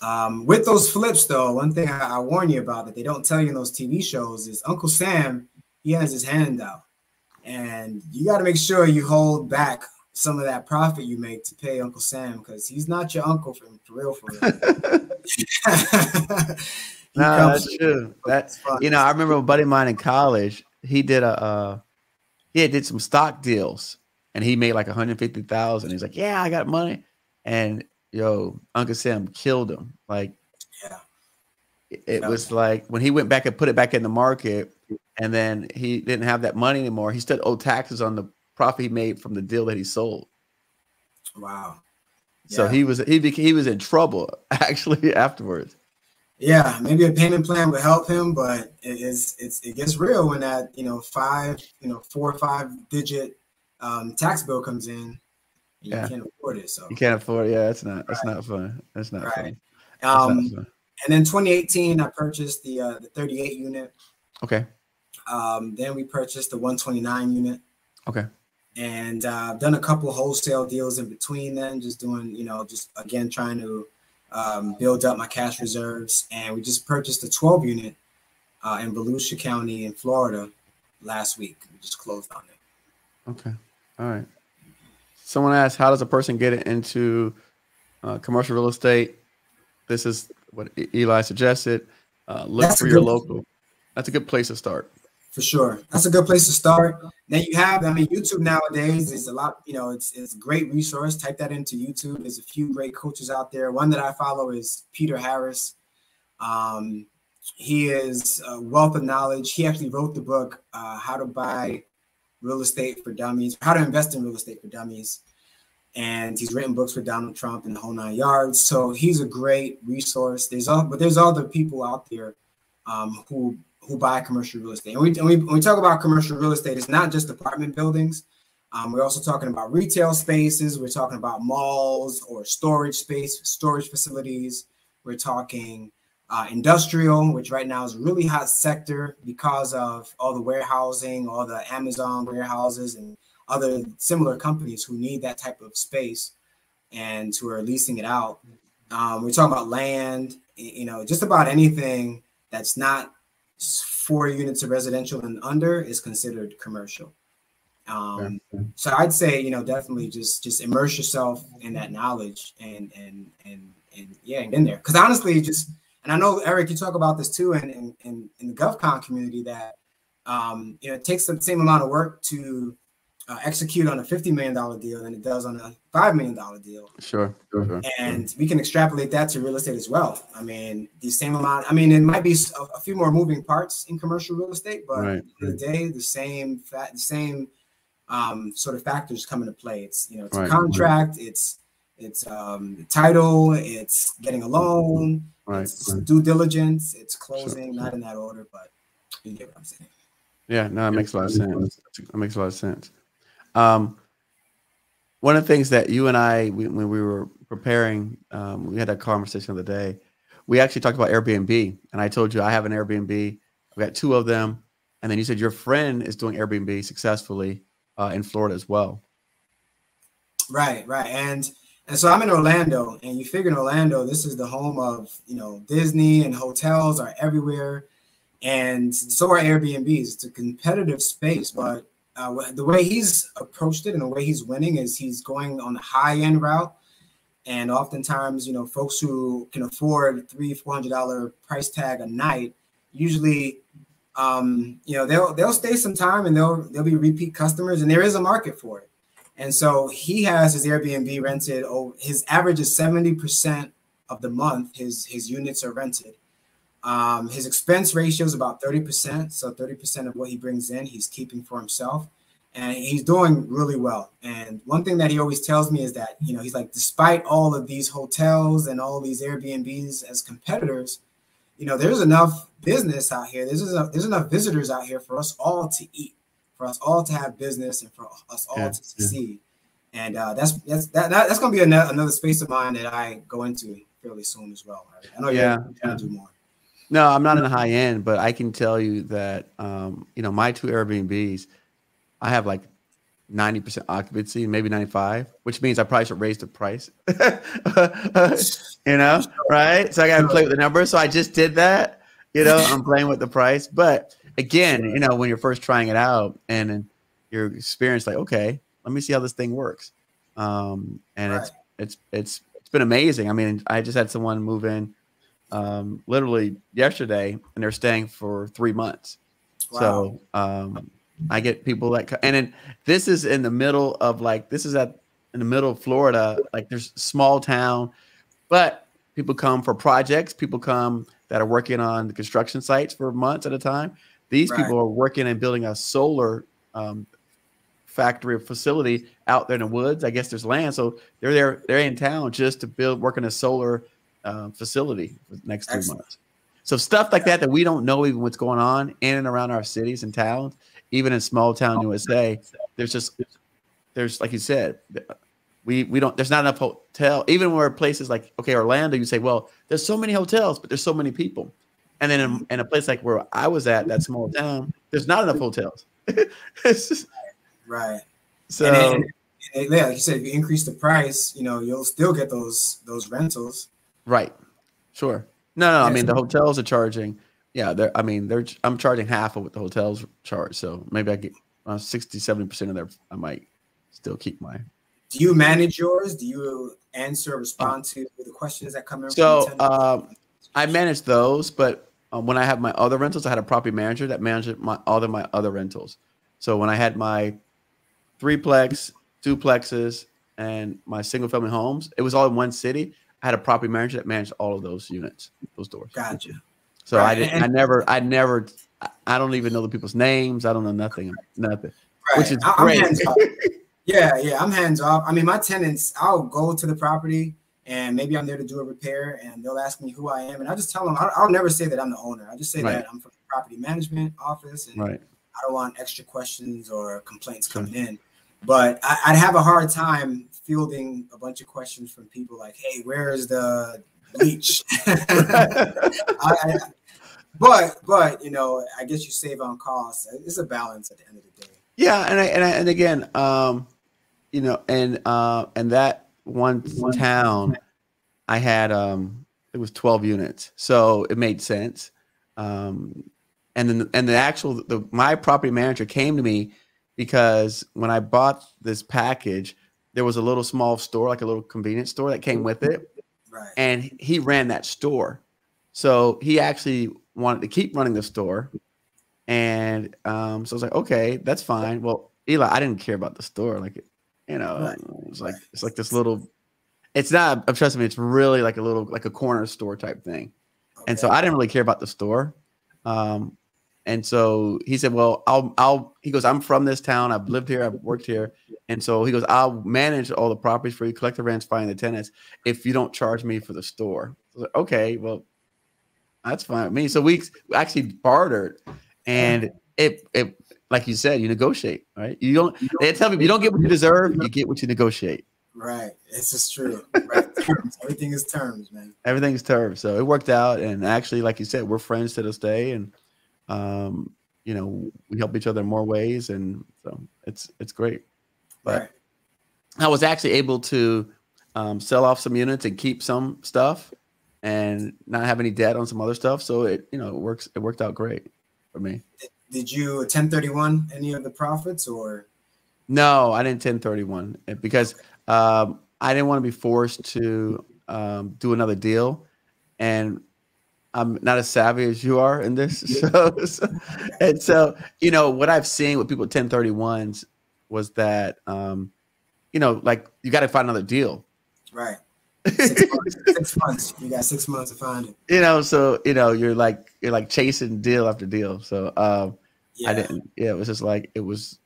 Um, with those flips, though, one thing I, I, warn you about that they don't tell you in those TV shows is Uncle Sam, he has his hand out. And you got to make sure you hold back some of that profit you make to pay Uncle Sam because he's not your uncle for, for real, for real. no, that's true. That's you know, I remember a buddy of mine in college. He did a uh, he did some stock deals, and he made like 150,000. He's like, "Yeah, I got money," and yo, Uncle Sam killed him. Like, yeah, it, it was like when he went back and put it back in the market, and then he didn't have that money anymore. He still owed taxes on the profit he made from the deal that he sold. Wow. Yeah. So he was he became, he was in trouble actually afterwards. Yeah, maybe a payment plan would help him, but it is it's it gets real when that you know five you know four or five digit um, tax bill comes in. You yeah. can't afford it, so you can't afford. It. Yeah, that's not that's right. not fun. That's not right. fun. Um, not fun. and then 2018, I purchased the uh, the 38 unit. Okay. Um, then we purchased the 129 unit. Okay. And uh, I've done a couple wholesale deals in between then, just doing, you know, just again trying to um, build up my cash reserves. And we just purchased a 12 unit uh, in Volusia County in Florida last week. We just closed on it. Okay. All right. Someone asked, how does a person get into uh, commercial real estate? This is what Eli suggested. Uh, look That's for your local. That's a good place to start for sure. That's a good place to start. Then you have, I mean, YouTube nowadays is a lot, you know, it's it's a great resource. Type that into YouTube. There's a few great coaches out there. One that I follow is Peter Harris. Um, he is a wealth of knowledge. He actually wrote the book uh, How to Buy Real Estate for Dummies, How to Invest in Real Estate for Dummies. And he's written books for Donald Trump and the whole nine yards. So he's a great resource. There's all, but there's other people out there um, who who buy commercial real estate. And we, and we, when we talk about commercial real estate, it's not just apartment buildings. Um, we're also talking about retail spaces. We're talking about malls or storage space, storage facilities. We're talking uh, industrial, which right now is a really hot sector because of all the warehousing, all the Amazon warehouses, and other similar companies who need that type of space and who are leasing it out. Um, we're talking about land, you know, just about anything that's not four units of residential and under is considered commercial. Um. So I'd say you know definitely just just immerse yourself in that knowledge and and and and yeah, and in there because honestly, just and I know Eric, you talk about this too, in in, in, in the GovCon community that um, you know it takes the same amount of work to uh, execute on a $50 million deal than it does on a $5 million deal. Sure, sure, sure. And we can extrapolate that to real estate as well. I mean, the same amount, I mean, it might be a, a few more moving parts in commercial real estate, but right. at the, the day, the same, fa- the same um, sort of factors come into play. It's, you know, it's right. a contract, right. it's, it's um, the title, it's getting a loan, right. it's due diligence, it's closing, sure. not in that order, but you get what I'm saying. Yeah, no, it makes a lot of sense. It makes a lot of sense. Um, one of the things that you and I, we, when we were preparing, um, we had that conversation the other day. We actually talked about Airbnb, and I told you I have an Airbnb. I've got two of them, and then you said your friend is doing Airbnb successfully uh, in Florida as well. Right, right, and and so I'm in Orlando, and you figure in Orlando, this is the home of you know Disney and hotels are everywhere, and so are Airbnbs. It's a competitive space, but uh, the way he's approached it and the way he's winning is he's going on the high end route. And oftentimes, you know, folks who can afford three, four hundred dollar price tag a night, usually, um, you know, they'll they'll stay some time and they'll they'll be repeat customers, and there is a market for it. And so he has his Airbnb rented. Oh, his average is seventy percent of the month. His his units are rented. Um, his expense ratio is about 30%. So 30% of what he brings in, he's keeping for himself. And he's doing really well. And one thing that he always tells me is that, you know, he's like, despite all of these hotels and all these Airbnbs as competitors, you know, there's enough business out here. There's enough, there's enough visitors out here for us all to eat, for us all to have business, and for us all yeah, to succeed. Yeah. And uh, that's that's that, that that's going to be another, another space of mine that I go into fairly soon as well. Right? I know yeah, you're trying to do more. No, I'm not in the high end, but I can tell you that um, you know my two Airbnbs, I have like 90% occupancy, maybe 95, which means I probably should raise the price. you know, right? So I got to play with the numbers. So I just did that. You know, I'm playing with the price. But again, you know, when you're first trying it out and then you're experienced, like, okay, let me see how this thing works. Um, and right. it's it's it's it's been amazing. I mean, I just had someone move in um, literally yesterday, and they're staying for three months. Wow. So um, I get people that, and then this is in the middle of like this is at in the middle of Florida. Like there's small town, but people come for projects. People come that are working on the construction sites for months at a time. These right. people are working and building a solar um, factory or facility out there in the woods. I guess there's land, so they're there. They're in town just to build working a solar uh, facility for the next three Excellent. months. So stuff like that that we don't know even what's going on in and around our cities and towns, even in small town USA. There's just there's like you said, we we don't there's not enough hotel. Even where places like okay Orlando, you say, well, there's so many hotels, but there's so many people. And then in, in a place like where I was at, that small town, there's not enough hotels. just, right. So and, and, yeah, like you said, if you increase the price, you know, you'll still get those those rentals. Right. Sure. No, no. I mean, the hotels are charging. Yeah, they're. I mean, they're. I'm charging half of what the hotels charge. So maybe I get around 60, 70 percent of their. I might still keep my. Do you manage yours? Do you answer, respond to the questions that come in? So um, I manage those, but um, when I have my other rentals, I had a property manager that managed my all of my other rentals. So when I had my threeplex, duplexes, and my single family homes, it was all in one city. I had a property manager that managed all of those units, those doors. Gotcha. So right. I didn't. I never. I never. I don't even know the people's names. I don't know nothing. Nothing. Right. Which is I'm great. yeah, yeah. I'm hands off. I mean, my tenants. I'll go to the property and maybe I'm there to do a repair, and they'll ask me who I am, and I just tell them I'll, I'll never say that I'm the owner. I just say right. that I'm from the property management office, and right. I don't want extra questions or complaints coming in. But I, would have a hard time fielding a bunch of questions from people like, "Hey, where is the bleach?" I, but but you know, I guess you save on costs. It's a balance at the end of the day. Yeah, and I, and I, and again, um, you know, and uh, and that one, one town, I had um, it was twelve units, so it made sense. Um, and then and the actual the my property manager came to me because when I bought this package, there was a little small store, like a little convenience store that came with it. Right. And he ran that store. So he actually wanted to keep running the store. And um, so I was like, okay, that's fine. Well, Eli, I didn't care about the store. Like, you know, right. it's like it's like this little it's not trust me, it's really like a little like a corner store type thing. Okay. And so I didn't really care about the store. Um, and so he said, "Well, I'll I'll." He goes, "I'm from this town. I've lived here. I've worked here." And so he goes, "I'll manage all the properties for you, collect the rents, find the tenants, if you don't charge me for the store." Like, okay, well, that's fine with me. So we actually bartered, and it it like you said, you negotiate, right? You don't. They tell me you don't get what you deserve. You get what you negotiate. Right. This is true. Right. Everything is terms, man. Everything is terms. So it worked out, and actually, like you said, we're friends to this day, and um, you know, we help each other in more ways, and so it's it's great. But right. I was actually able to um, sell off some units and keep some stuff, and not have any debt on some other stuff. So it you know it works. It worked out great for me. Did you 1031 any of the profits or? No, I didn't 1031 because um, I didn't want to be forced to um, do another deal, and I'm not as savvy as you are in this. So, so, and so, you know, what I've seen with people 1031s was that, um, you know, like you got to find another deal. Right. Six months, six months. You got six months to find it. You know, so you know, you're like you're like chasing deal after deal. So um, yeah. I didn't. Yeah, it was just like it was.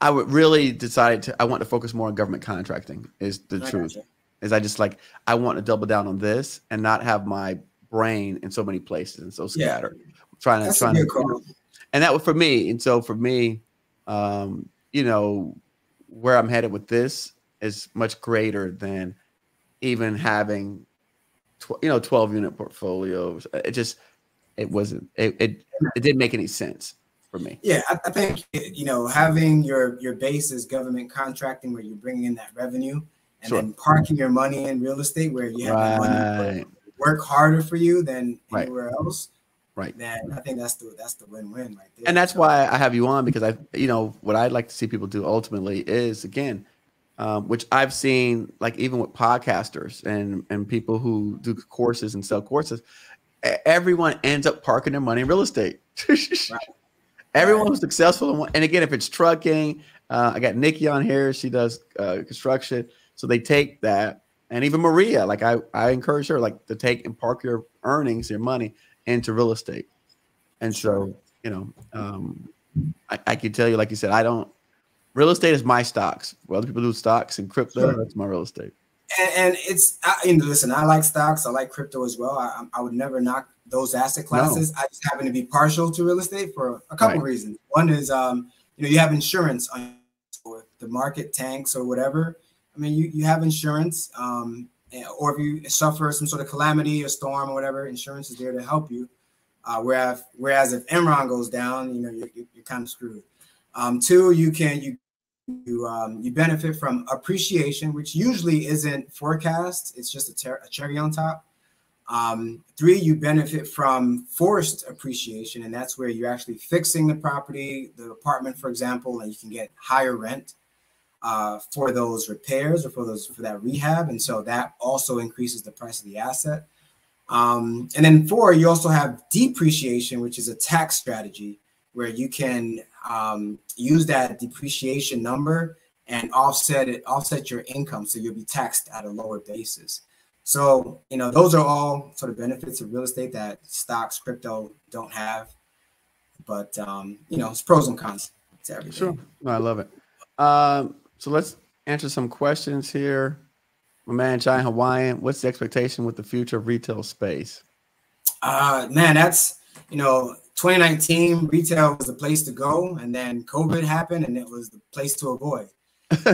I would really decided to. I want to focus more on government contracting. Is the I truth is I just like I want to double down on this and not have my brain in so many places and so scattered. Yeah. Trying to That's trying to and that was for me. And so for me, um, you know, where I'm headed with this is much greater than even having tw- you know 12 unit portfolios. It just it wasn't it, it it didn't make any sense for me. Yeah, I, I, think you know having your your base is government contracting where you're bringing in that revenue, and sure. then parking your money in real estate where you have right. money work harder for you than right. anywhere else. Right. Then I think that's the that's the win-win right there. And that's why I have you on because I you know what I'd like to see people do ultimately is again, um, which I've seen like even with podcasters and and people who do courses and sell courses, everyone ends up parking their money in real estate. right. Everyone who's successful, and again, if it's trucking, uh, I got Nikki on here. She does uh, construction, so they take that, and even Maria. Like I, I encourage her like to take and park your earnings, your money into real estate. And so, you know, um, I, I can tell you, like you said, I don't. Real estate is my stocks. Well, other people do stocks and crypto. Sure. That's my real estate. And, and it's, I, you know, listen, I like stocks. I like crypto as well. I, I would never knock those asset classes. No. I just happen to be partial to real estate for a couple right. reasons. One is, um, you know, you have insurance on the market tanks or whatever. I mean, you, you have insurance, um, or if you suffer some sort of calamity, or storm, or whatever, insurance is there to help you. Uh, whereas, whereas if Enron goes down, you know, you're, you're kind of screwed. Um, two, you can you you um, you benefit from appreciation, which usually isn't forecast; it's just a, ter- a cherry on top. Um, three, you benefit from forced appreciation, and that's where you're actually fixing the property, the apartment, for example, and you can get higher rent uh, for those repairs or for those for that rehab, and so that also increases the price of the asset. Um, and then four, you also have depreciation, which is a tax strategy where you can um, use that depreciation number and offset it, offset your income, so you'll be taxed at a lower basis. So, you know, those are all sort of benefits of real estate that stocks, crypto don't have. But, um, you know, it's pros and cons to everything. Sure. No, I love it. Um, so let's answer some questions here. My man, Giant Hawaiian, what's the expectation with the future of retail space? Uh, man, that's, you know, 2019 retail was the place to go. And then COVID happened and it was the place to avoid.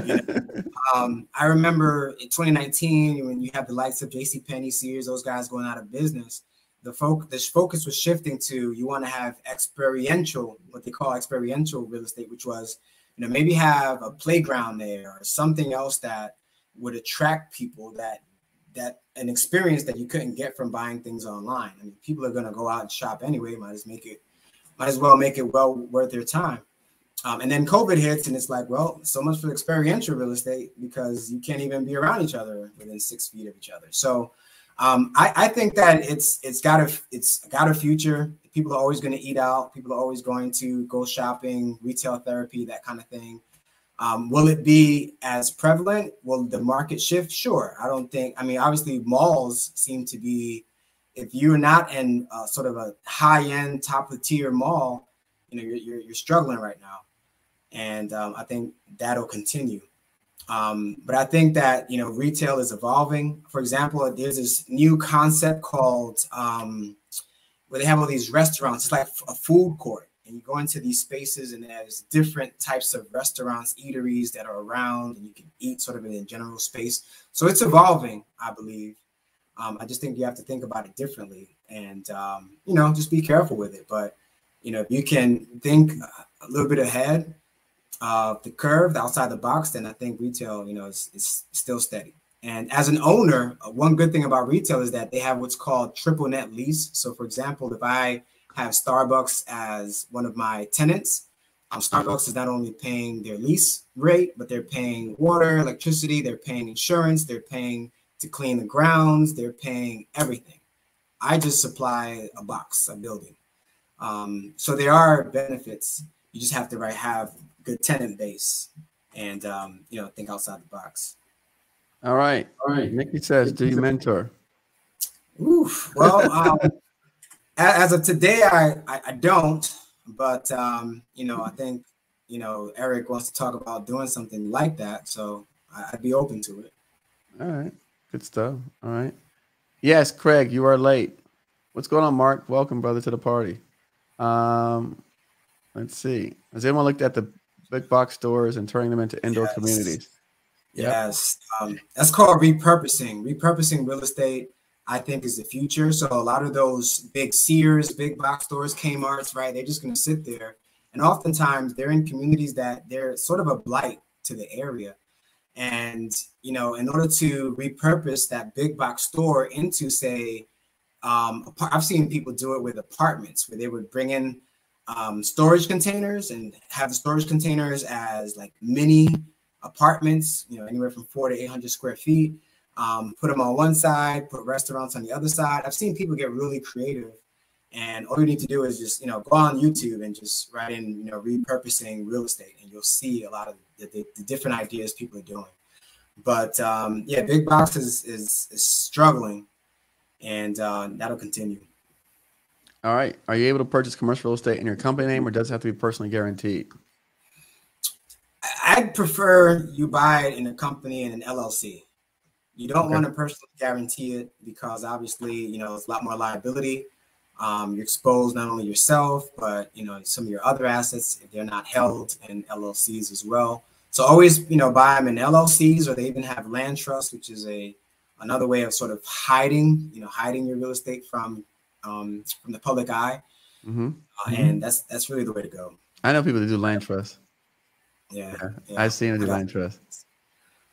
um, I remember in 2019 when you have the likes of J.C. Penney, Sears, those guys going out of business. The focus, the focus was shifting to you want to have experiential, what they call experiential real estate, which was you know maybe have a playground there or something else that would attract people that that an experience that you couldn't get from buying things online. I mean, people are going to go out and shop anyway. Might as make it, might as well make it well worth their time. Um, and then COVID hits, and it's like, well, so much for experiential real estate because you can't even be around each other within six feet of each other. So um, I, I, think that it's it's got a it's got a future. People are always going to eat out. People are always going to go shopping, retail therapy, that kind of thing. Um, will it be as prevalent? Will the market shift? Sure. I don't think. I mean, obviously, malls seem to be. If you're not in sort of a high end, top of tier mall, you know, you're, you're, you're struggling right now and um, I think that'll continue. Um, but I think that you know retail is evolving. For example, there's this new concept called um, where they have all these restaurants. It's like a food court, and you go into these spaces, and there's different types of restaurants, eateries that are around, and you can eat sort of in a general space. So it's evolving, I believe. Um, I just think you have to think about it differently, and um, you know, just be careful with it. But you know, if you can think a little bit ahead uh, the curve, the outside the box, then I think retail, you know, is, is still steady. And as an owner, uh, one good thing about retail is that they have what's called triple net lease. So, for example, if I have Starbucks as one of my tenants, um, Starbucks is not only paying their lease rate, but they're paying water, electricity, they're paying insurance, they're paying to clean the grounds, they're paying everything. I just supply a box, a building. Um, so there are benefits. You just have to right have good tenant base and um, you know think outside the box. All right, all right. Nikki says, "Do you mentor?" Oof. Well, um, as of today, I, I, I don't, but um, you know, I think you know Eric wants to talk about doing something like that, so I'd be open to it. All right, good stuff. All right. Yes, Craig, you are late. What's going on, Mark? Welcome, brother, to the party. Um, let's see. Has anyone looked at the big box stores and turning them into indoor yes. communities. Yes, um, that's called repurposing. Repurposing real estate, I think, is the future. So a lot of those big Sears, big box stores, Kmart's, right? They're just going to sit there, And oftentimes they're in communities that they're sort of a blight to the area. And, you know, in order to repurpose that big box store into, say, um, I've seen people do it with apartments where they would bring in um, storage containers and have the storage containers as like mini apartments, you know, anywhere from four to 800 square feet. Um, put them on one side, put restaurants on the other side. I've seen people get really creative. And all you need to do is just, you know, go on YouTube and just write in, you know, repurposing real estate, and you'll see a lot of the, the, the different ideas people are doing. But um, yeah, big box is, is, is struggling, and uh, that'll continue. All right. Are you able to purchase commercial real estate in your company name, or does it have to be personally guaranteed? I'd prefer you buy it in a company in an LLC. You don't okay. want to personally guarantee it because obviously, you know, it's a lot more liability. Um, you're exposed not only yourself, but you know, some of your other assets if they're not held in LLCs as well. So always, you know, buy them in LLCs, or they even have land trust, which is a another way of sort of hiding, you know, hiding your real estate from um, from the public eye. Mm-hmm. Uh, mm-hmm. And that's that's really the way to go. I know people that do land trust. Yeah, yeah. yeah. I've seen do land trust.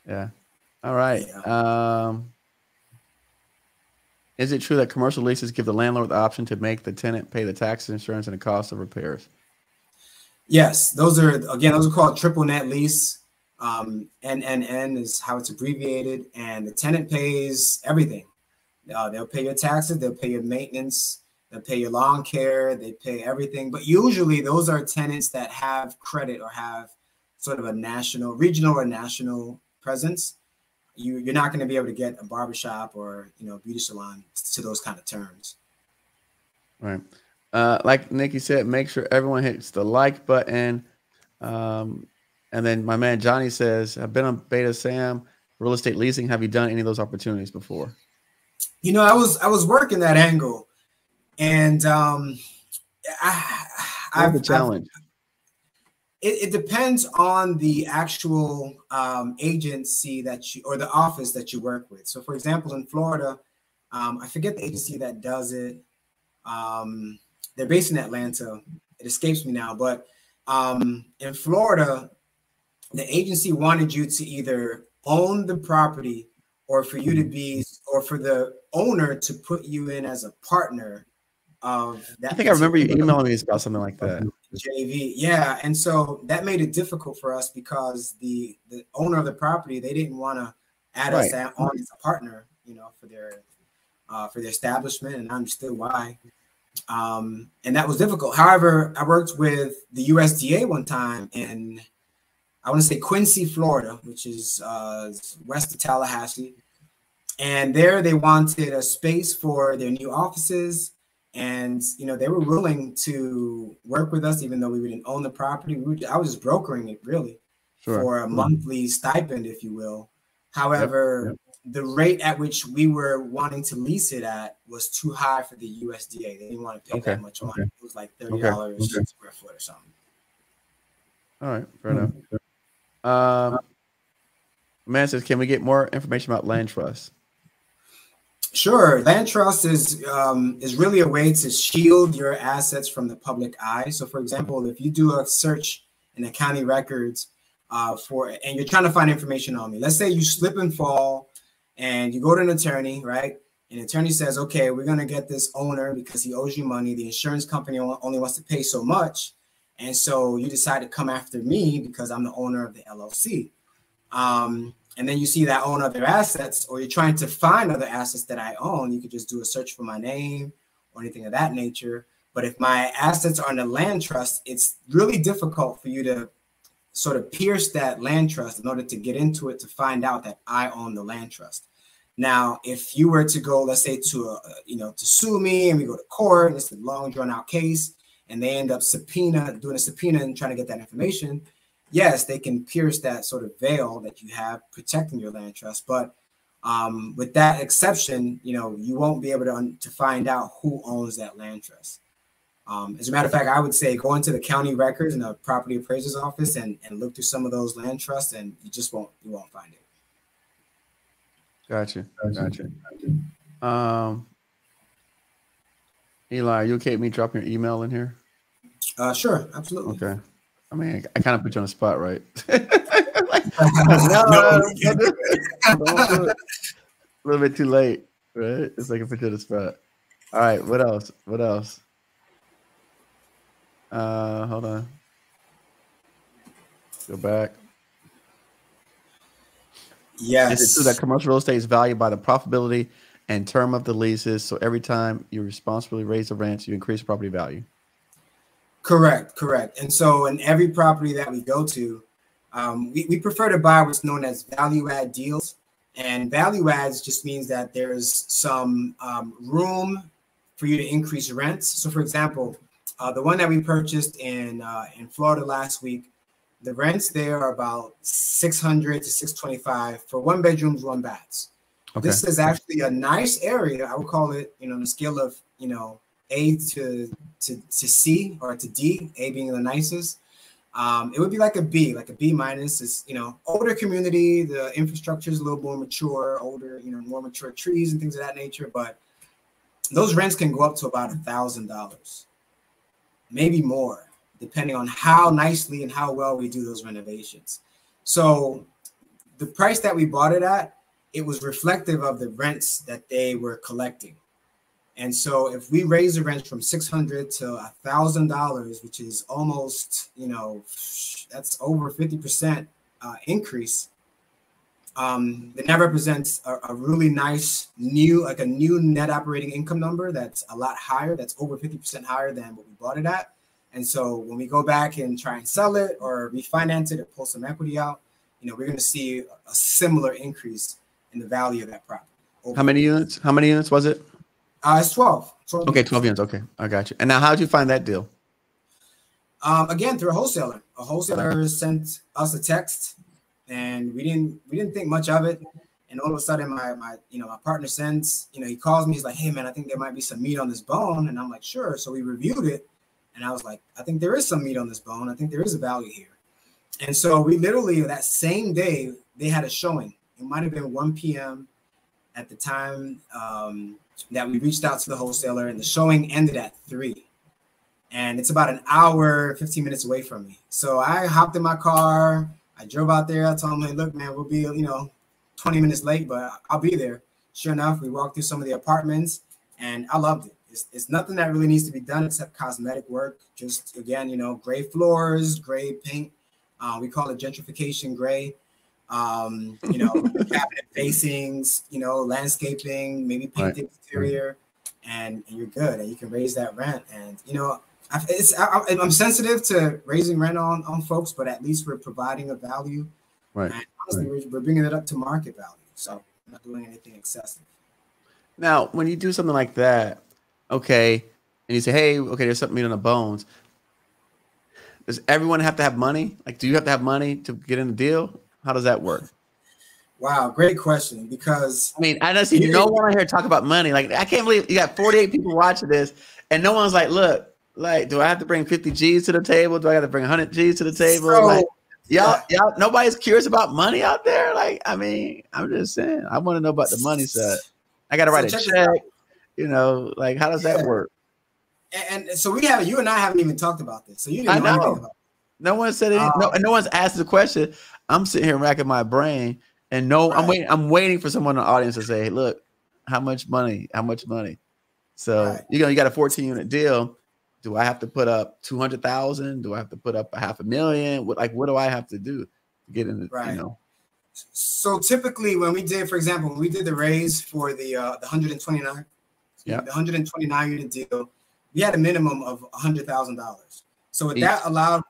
Yeah. All right. Yeah. Um, is it true that commercial leases give the landlord the option to make the tenant pay the taxes, insurance, and the cost of repairs? Yes, those are again those are called triple net lease. Um, NNN is how it's abbreviated, and the tenant pays everything. Uh, they'll pay your taxes, they'll pay your maintenance, they'll pay your lawn care, they pay everything. But usually, those are tenants that have credit or have sort of a national, regional, or national presence you you're not going to be able to get a barbershop or you know beauty salon to those kind of terms. Right. Uh, like Nikki said, make sure everyone hits the like button. Um, and then my man Johnny says, I've been on Beta Sam real estate leasing. Have you done any of those opportunities before? You know, I was I was working that angle, and um, I, I've the challenge. I've, it, it, depends on the actual um, agency that you or the office that you work with. So, for example, in Florida, um, I forget the agency that does it. Um, they're based in Atlanta. It escapes me now, but um, in Florida, the agency wanted you to either own the property or for you to be or for the owner to put you in as a partner of that. I think I remember you emailing me about something like that. JV, yeah, and so that made it difficult for us because the the owner of the property they didn't want to add right. us on as a partner, you know, for their uh, for their establishment, and I understood why. Um, and that was difficult. However, I worked with the USDA one time in I want to say Quincy, Florida, which is uh, west of Tallahassee. And there they wanted a space for their new offices and you know they were willing to work with us even though we didn't own the property we were, i was just brokering it really sure. for a mm-hmm. monthly stipend if you will however yep. Yep. the rate at which we were wanting to lease it at was too high for the usda they didn't want to pay okay. that much money it was like $30 okay. okay. square foot or something all right fair mm-hmm. enough um man says can we get more information about land trust Sure. Land trust is um, is really a way to shield your assets from the public eye. So, for example, if you do a search in the county records uh, for, and you're trying to find information on me, let's say you slip and fall, and you go to an attorney, right? And the attorney says, "Okay, we're to get this owner because he owes you money. The insurance company only wants to pay so much, and so you decide to come after me because I'm the owner of the LLC." Um, and then you see that I own other assets, or you're trying to find other assets that I own, you could just do a search for my name or anything of that nature. But if my assets are in a land trust, it's really difficult for you to sort of pierce that land trust in order to get into it to find out that I own the land trust. Now, if you were to go, let's say, to a you know to sue me, and we go to court, and it's a long drawn out case, and they end up subpoena doing a subpoena and trying to get that information, yes, they can pierce that sort of veil that you have protecting your land trust. But um, with that exception, you know, you won't be able to, to find out who owns that land trust. Um, as a matter of fact, I would say go into the county records and the property appraiser's office and, and look through some of those land trusts, and you just won't you won't find it. Gotcha. Gotcha. gotcha. Um, Eli, are you okay with me dropping your email in here? Uh, sure, absolutely. Okay. I mean, I, I kind of put you on the spot, right? like, no, a little bit too late, right? It's like I put you on the spot. All right, what else? What else? Uh, hold on. Go back. Yes. Is it true that commercial real estate is valued by the profitability and term of the leases? So every time you responsibly raise the rents, you increase property value. Correct, correct. And so in every property that we go to, um, we, we prefer to buy what's known as value add deals. And value adds just means that there's some um, room for you to increase rents. So, for example, uh, the one that we purchased in uh, in Florida last week, the rents there are about 600 to 625 for one bedrooms, one baths. Okay. This is actually a nice area. I would call it, you know, on the scale of, you know, A to to, to C or to D, A being the nicest. Um, it would be like a B, like a B minus. Is you know older community, the infrastructure is a little more mature, older, you know, more mature trees and things of that nature. But those rents can go up to about a thousand dollars, maybe more depending on how nicely and how well we do those renovations. So the price that we bought it at, it was reflective of the rents that they were collecting. And so if we raise the rent from 600 to a thousand dollars, which is almost, you know, that's over 50% uh, increase. Um, then that represents a, a really nice new, like a new net operating income number that's a lot higher. That's over 50% higher than what we bought it at. And so when we go back and try and sell it or refinance it or pull some equity out, you know, we're going to see a similar increase in the value of that property. How many units? How many units was it? Uh, it's 12. 12 okay, 12 units. Okay, I got you. And now, how did you find that deal? Um, again, through a wholesaler. A wholesaler sent us a text, and we didn't we didn't think much of it. And all of a sudden, my my you know my partner sends you know he calls me. He's like, "Hey man, I think there might be some meat on this bone." And I'm like, "Sure." So we reviewed it, and I was like, I think there is some meat on this bone. I think there is a value here. And so we literally that same day they had a showing. It might have been 1 p.m. at the time um, that we reached out to the wholesaler, and the showing ended at three. And it's about an hour, 15 minutes away from me. So I hopped in my car. I drove out there. I told him, hey, look, man, we'll be, you know, 20 minutes late, but I'll be there. Sure enough, we walked through some of the apartments and I loved it. It's, it's nothing that really needs to be done except cosmetic work. Just again, you know, gray floors, gray paint. Uh, we call it gentrification gray. Um, you know, cabinet facings, you know, landscaping, maybe paint the exterior, and, and, you're good. And you can raise that rent. And you know, I, am sensitive to raising rent on on folks, but at least we're providing a value. Right. And honestly, right. We're, we're bringing it up to market value. So I'm not doing anything excessive. Now, when you do something like that, okay, and you say, hey, okay, there's something meat on the bones. Does everyone have to have money? Like, do you have to have money to get in the deal? How does that work? Wow, great question. Because I mean, I don't see no one here talk about money. Like, I can't believe you got 48 people watching this, and no one's like, look, like, do I have to bring 50 G's to the table? Do I have to bring 100 G's to the table? So, like, y'all, y'all, nobody's curious about money out there. Like, I mean, I'm just saying, I want to know about the money side. I got to write so a check. You know, like how does yeah. that work? And, and, so we haven't. You and I haven't even talked about this. So you didn't know, know. about. It. No one said anything. Um, no, no one's asked the question. I'm sitting here racking my brain, and no, right. I'm waiting. I'm waiting for someone in the audience to say, hey, "Look, how much money? How much money?" So right. you know, you got a 14 unit deal. Do I have to put up 200,000? Do I have to put up a half a million? What like what do I have to do to get in the right. you know? So typically, when we did, for example, when we did the raise for the uh, the 129 yeah. the 129 unit deal, we had a minimum of $100,000. So each. that allowed,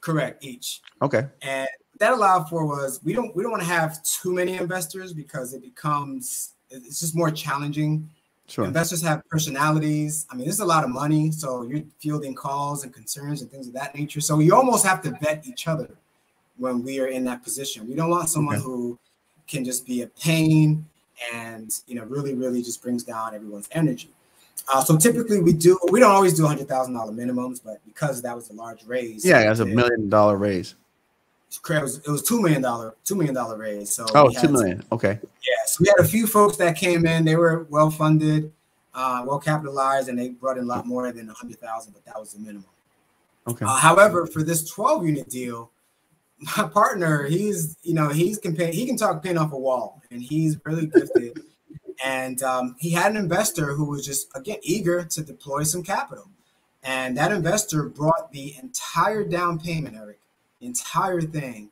correct, each. Okay. And that allowed for was we don't we don't want to have too many investors because it becomes it's just more challenging. Sure. Investors have personalities. I mean, there's a lot of money, so you're fielding calls and concerns and things of that nature. So you almost have to vet each other when we are in that position. We don't want someone okay. who can just be a pain and you know really really just brings down everyone's energy. Uh, so typically we do we don't always do hundred thousand dollar minimums, but because that was a large raise, yeah, was a million dollar raise. It was, it was two million dollar two million dollar raise. So oh, two million. okay. Yeah, so we had a few folks that came in. They were well funded, uh, well capitalized, and they brought in a lot more than a hundred thousand, but that was the minimum. Okay. Uh, however, for this 12 unit deal, my partner, he's you know he's can pay, he can talk paint off a wall, and he's really gifted. and um, he had an investor who was just again eager to deploy some capital, and that investor brought the entire down payment, Eric, entire thing.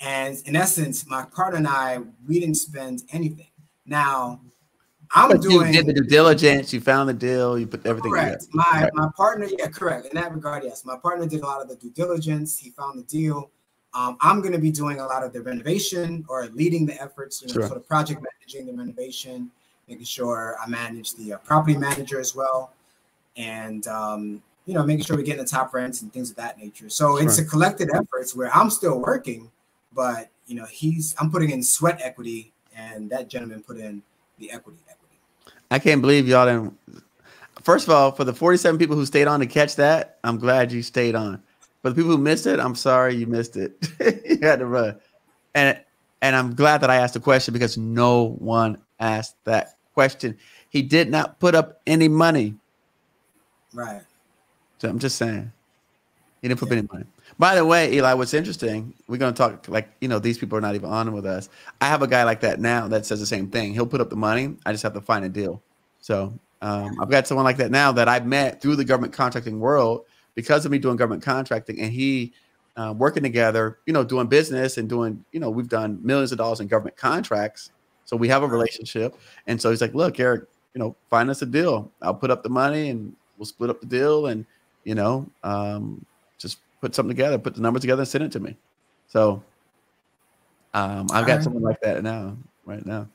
And in essence, my partner and I, we didn't spend anything. Now, I'm but doing. You did the due diligence. You found the deal. You put everything. Correct. My right. my partner, yeah, correct. In that regard, yes, my partner did a lot of the due diligence. He found the deal. Um, I'm going to be doing a lot of the renovation or leading the efforts, you know, sure. sort of project managing the renovation, making sure I manage the uh, property manager as well, and um, you know, making sure we're getting the top rents and things of that nature. So sure. it's a collected efforts where I'm still working, but you know, he's I'm putting in sweat equity, and that gentleman put in the equity. Equity. I can't believe y'all didn't. First of all, for the 47 people who stayed on to catch that, I'm glad you stayed on. For the people who missed it, I'm sorry you missed it. you had to run. And and I'm glad that I asked the question because no one asked that question. He did not put up any money. Right. So I'm just saying. He didn't put yeah. any money. By the way, Eli, what's interesting, we're going to talk like, you know, these people are not even on with us. I have a guy like that now that says the same thing. He'll put up the money. I just have to find a deal. So um, I've got someone like that now that I've met through the government contracting world because of me doing government contracting and he uh, working together, you know, doing business and doing, you know, we've done millions of dollars in government contracts. So we have a relationship. And so he's like, look, Eric, you know, find us a deal. I'll put up the money and we'll split up the deal and, you know, um, just put something together, put the numbers together and send it to me. So um, I've got right. someone like that now, right now.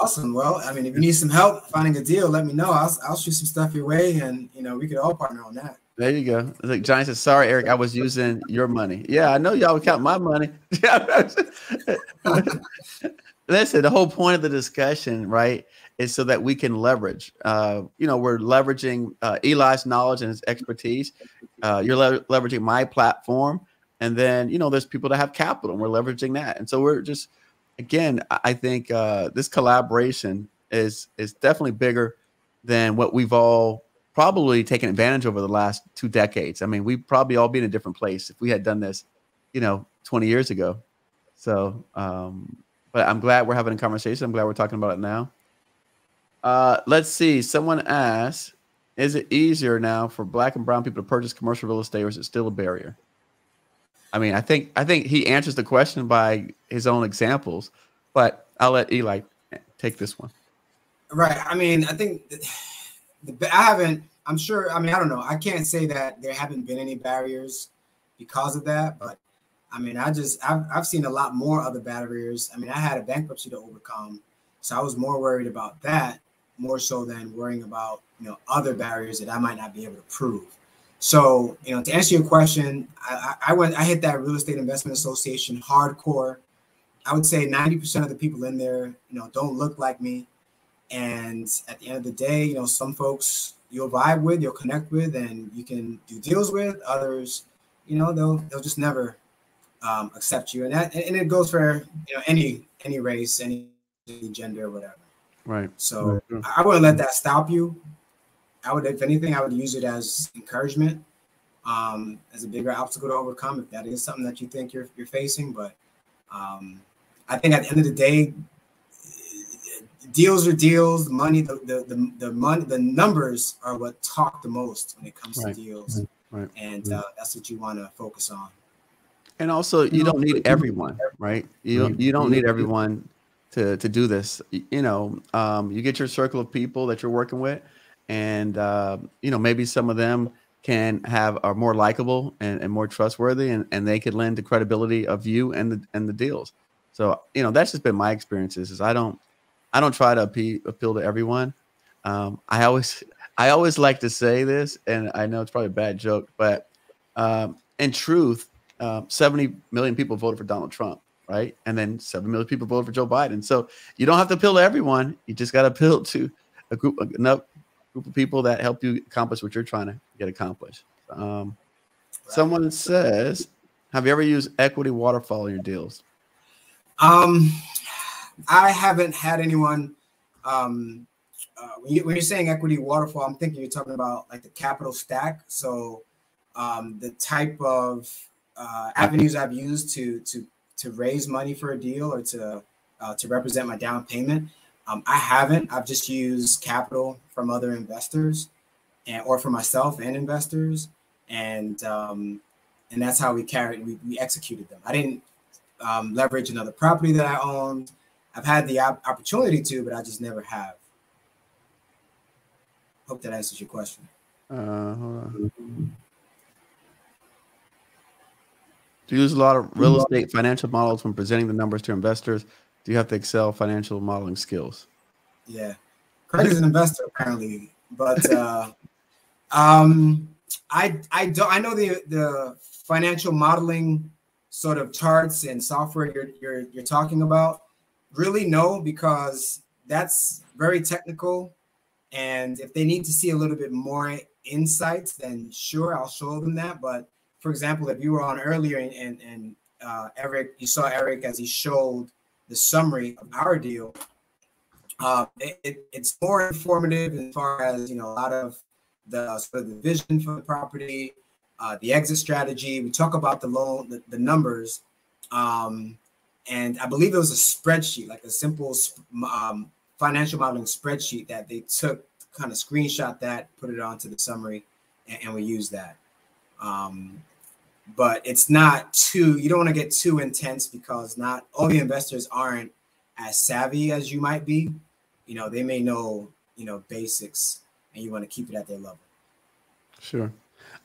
Awesome. Well, I mean, if you need some help finding a deal, let me know. I'll, I'll shoot some stuff your way and, you know, we could all partner on that. There you go. Like Johnny said, sorry, Eric, I was using your money. Yeah, I know y'all would count my money. Listen, the whole point of the discussion, right, is so that we can leverage. Uh, you know, we're leveraging uh, Eli's knowledge and his expertise. Uh, you're le- leveraging my platform, and then you know, there's people that have capital, and we're leveraging that. And so we're just, again, I think uh, this collaboration is is definitely bigger than what we've all probably taken advantage over the last two decades. I mean, we'd probably all be in a different place if we had done this, you know, 20 years ago. So, um, but I'm glad we're having a conversation. I'm glad we're talking about it now. Uh, let's see. Someone asked, is it easier now for black and brown people to purchase commercial real estate or is it still a barrier? I mean, I think I think he answers the question by his own examples, but I'll let Eli take this one. Right. I mean, I think I haven't. I'm sure. I mean, I don't know. I can't say that there haven't been any barriers because of that, but I mean, I just I've I've seen a lot more other barriers. I mean, I had a bankruptcy to overcome, so I was more worried about that more so than worrying about you know other barriers that I might not be able to prove. So you know, to answer your question, I, I went I hit that real estate investment association hardcore. I would say 90% of the people in there, you know, don't look like me. And at the end of the day, you know, some folks you'll vibe with, you'll connect with, and you can do deals with. Others, you know, they'll they'll just never um, accept you, and that and it goes for you know any any race, any gender, whatever. Right. So right. I wouldn't let that stop you. I would, if anything, I would use it as encouragement, um, as a bigger obstacle to overcome if that is something that you think you're you're facing. But um, I think at the end of the day, deals are deals. Money, the the the, the money, the numbers are what talk the most when it comes right. to deals, right. and uh, that's what you want to focus on. And also, you don't need everyone, right? You don't, you don't need everyone to to do this. You know, um, you get your circle of people that you're working with, and uh, you know maybe some of them can have are more likable and, and more trustworthy, and, and they could lend the credibility of you and the and the deals. So you know that's just been my experiences. Is I don't I don't try to appeal, appeal to everyone. Um, I always I always like to say this, and I know it's probably a bad joke, but um, in truth, uh, 70 million people voted for Donald Trump, right? And then 7 million people voted for Joe Biden. So you don't have to appeal to everyone. You just got to appeal to a group enough group of people that help you accomplish what you're trying to get accomplished. Um, someone says, "Have you ever used equity waterfall in your deals?" Um, I haven't had anyone. Um, uh, when, you, when you're saying equity waterfall, I'm thinking you're talking about like the capital stack. So um, the type of uh, avenues I've used to to to raise money for a deal or to uh, to represent my down payment. Um, I haven't. I've just used capital from other investors, and or for myself and investors, and um, and that's how we carried. We, we executed them. I didn't um, leverage another property that I owned. I've had the op- opportunity to, but I just never have. Hope that answers your question. Uh, Do you use a lot of real estate financial models when presenting the numbers to investors? Do you have to excel financial modeling skills? Yeah, Craig is an investor apparently, but uh, um, I I don't I know the the financial modeling sort of charts and software you're you're you're talking about. Really, no, because that's very technical, and if they need to see a little bit more insights, then sure, I'll show them that. But for example, if you were on earlier and, and, and uh, Eric, you saw Eric as he showed the summary of our deal. Uh, it, it, it's more informative as far as you know a lot of the sort of the vision for the property, uh, the exit strategy. We talk about the loan, the, the numbers, um, and I believe it was a spreadsheet, like a simple um, financial modeling spreadsheet that they took, kind of screenshot that, put it onto the summary, and, and we use that. Um, but it's not too you don't want to get too intense because not all the investors aren't as savvy as you might be. You know they may know you know basics and you want to keep it at their level. Sure.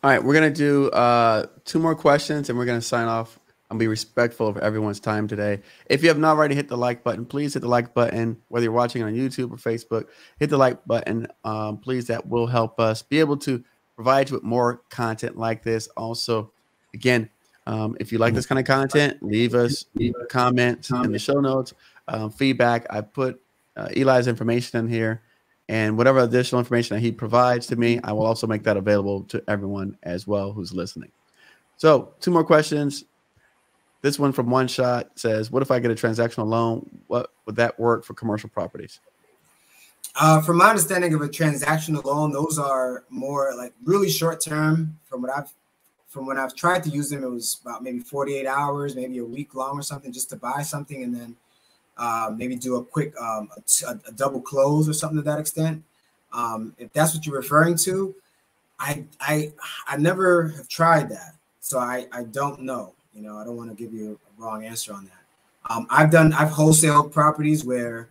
All right we're going to do uh two more questions and we're going to sign off and be respectful of everyone's time today. If you have not already hit the like button please hit the like button. Whether you're watching on youtube or facebook hit the like button um, please. That will help us be able to provide you with more content like this. Also Again, um, if you like this kind of content, leave us leave a comment in the show notes, um, feedback. I put uh, Eli's information in here, and whatever additional information that he provides to me, I will also make that available to everyone as well who's listening. So, two more questions. This one from One Shot says, "What if I get a transactional loan? What would that work for commercial properties?" Uh, from my understanding of a transactional loan, those are more like really short term. From what I've from when I've tried to use them, it was about maybe 48 hours, maybe a week long or something, just to buy something and then uh, maybe do a quick um, a, a, double close or something to that extent. Um, if that's what you're referring to, I I I never have tried that, so I I don't know. You know, I don't want to give you a wrong answer on that. Um, I've done I've wholesale properties where,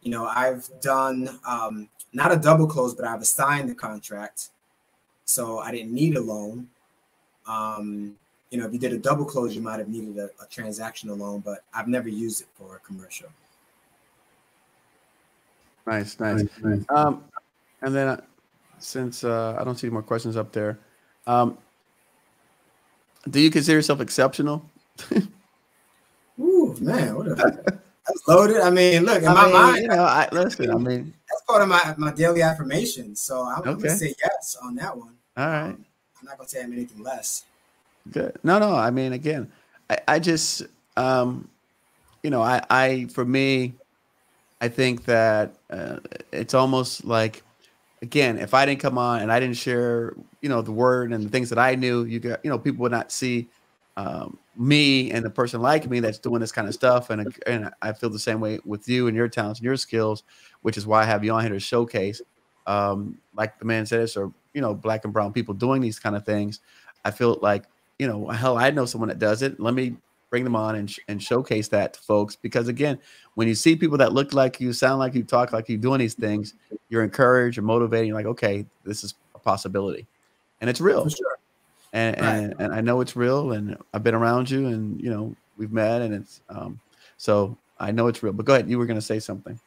you know, I've done um, not a double close, but I've assigned the contract, so I didn't need a loan. Um, you know, if you did a double close, you might have needed a, a transactional loan, but I've never used it for a commercial. Nice, nice. nice, Um, and then uh, since uh, I don't see more questions up there, um, do you consider yourself exceptional? Ooh, man, what a, that's loaded. I mean, look, in I my mean, mind, you know, I, listen. I mean, that's part of my, my daily affirmation. So I'm, okay. Gonna say yes on that one. All right. Um, I'm not gonna say I'm anything less. Good. No, no. I mean, again, I, I just, um, you know, I, I, for me, I think that uh, it's almost like, again, if I didn't come on and I didn't share, you know, the word and the things that I knew, you got, you know, people would not see um, me and the person like me that's doing this kind of stuff. And and I feel the same way with you and your talents and your skills, which is why I have you on here to showcase. Um, like the man said, or you know, black and brown people doing these kind of things. I feel like, you know, hell, I know someone that does it. Let me bring them on and, sh- and showcase that to folks because again when you see people that look like you sound like you talk like you doing these things you're encouraged you're motivating like okay this is a possibility and it's real sure. and, right. and, and i know it's real and i've been around you and you know we've met and it's um so i know it's real but go ahead you were going to say something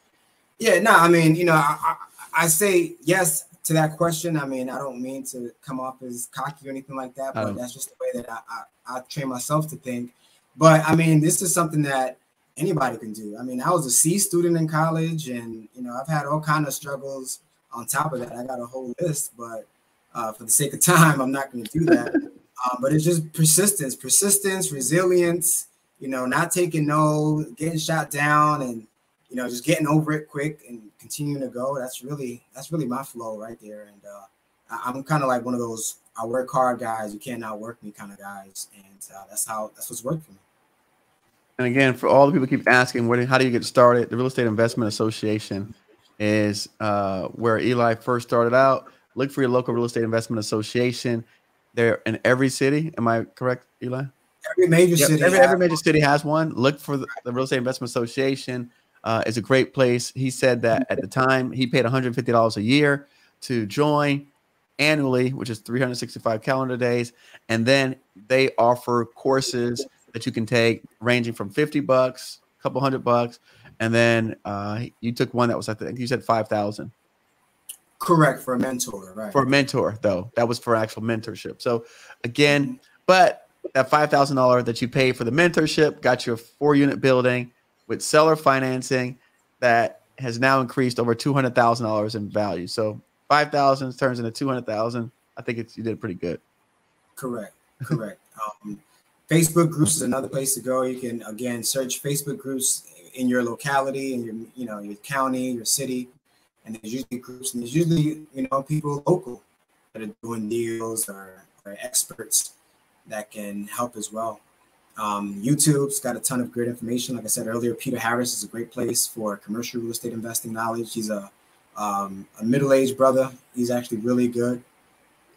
yeah no i mean you know I, I, I say yes to that question, I mean, I don't mean to come off as cocky or anything like that, but oh. that's just the way that I, I, I train myself to think. But I mean, this is something that anybody can do. I mean, I was a C student in college, and you know, I've had all kind of struggles. On top of that, I got a whole list, but uh, for the sake of time, I'm not going to do that. um, but it's just persistence, persistence, resilience. You know, not taking no, getting shot down, and you know, just getting over it quick and continuing to go. That's really that's really my flow right there. And uh, I'm kind of like one of those I work hard guys. You can't outwork me kind of guys, and uh, that's how that's what's worked for me. And again, for all the people keep asking, where how do you get started? The Real Estate Investment Association is uh, where Eli first started out. Look for your local real estate investment association. They're in every city. Am I correct, Eli? Every major yep, city. Every, every, major city has one. Look for the, the Real Estate Investment Association. Uh, is a great place. He said that at the time he paid $150 a year to join annually, which is 365 calendar days, and then they offer courses that you can take ranging from 50 bucks, a couple hundred bucks, and then uh, you took one that was I think you said 5,000. Correct for a mentor, right? For a mentor, though, that was for actual mentorship. So again, but that five thousand dollar that you paid for the mentorship got you a four unit building with seller financing that has now increased over two hundred thousand dollars in value. So five thousand turns into two hundred thousand. I think it's you did pretty good. Correct. Correct. um, Facebook groups is another place to go. You can again search Facebook groups in your locality, in your you know your county, your city, and there's usually groups, and there's usually you know people local that are doing deals or, or experts that can help as well. Um, YouTube's got a ton of great information. Like I said earlier, Peter Harris is a great place for commercial real estate investing knowledge. He's a um, a middle-aged brother. He's actually really good,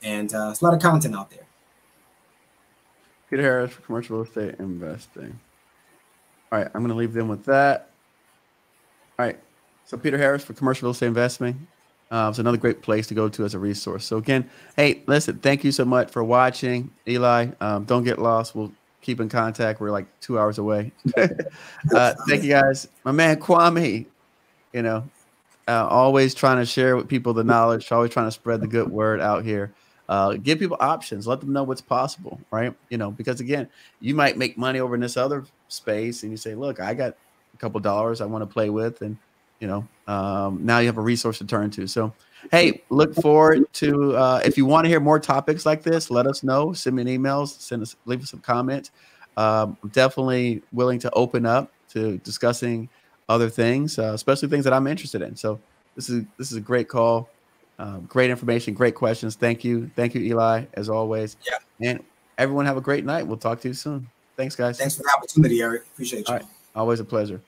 and uh, there's a lot of content out there. Peter Harris for commercial real estate investing. All right, I'm going to leave them with that. All right, so Peter Harris for commercial real estate investing. Uh, it's another great place to go to as a resource. So again, hey, listen, thank you so much for watching, Eli. Um, don't get lost. We'll keep in contact. We're like two hours away. uh, thank you guys, my man Kwame. You know, uh, always trying to share with people the knowledge. Always trying to spread the good word out here. Uh, give people options. Let them know what's possible, right? You know, because again, you might make money over in this other space, and you say, "Look, I got a couple dollars I want to play with," and you know um, now you have a resource to turn to so hey look forward to uh, if you want to hear more topics like this let us know. Send me an email send us leave us some comments. Um, i'm definitely willing to open up to discussing other things uh, especially things that i'm interested in. So this is this is a great call. Um, great information great questions. Thank you. Thank you eli as always. Yeah. And everyone have a great night. We'll talk to you soon. Thanks guys. Thanks for the opportunity eric. Appreciate you. Always a pleasure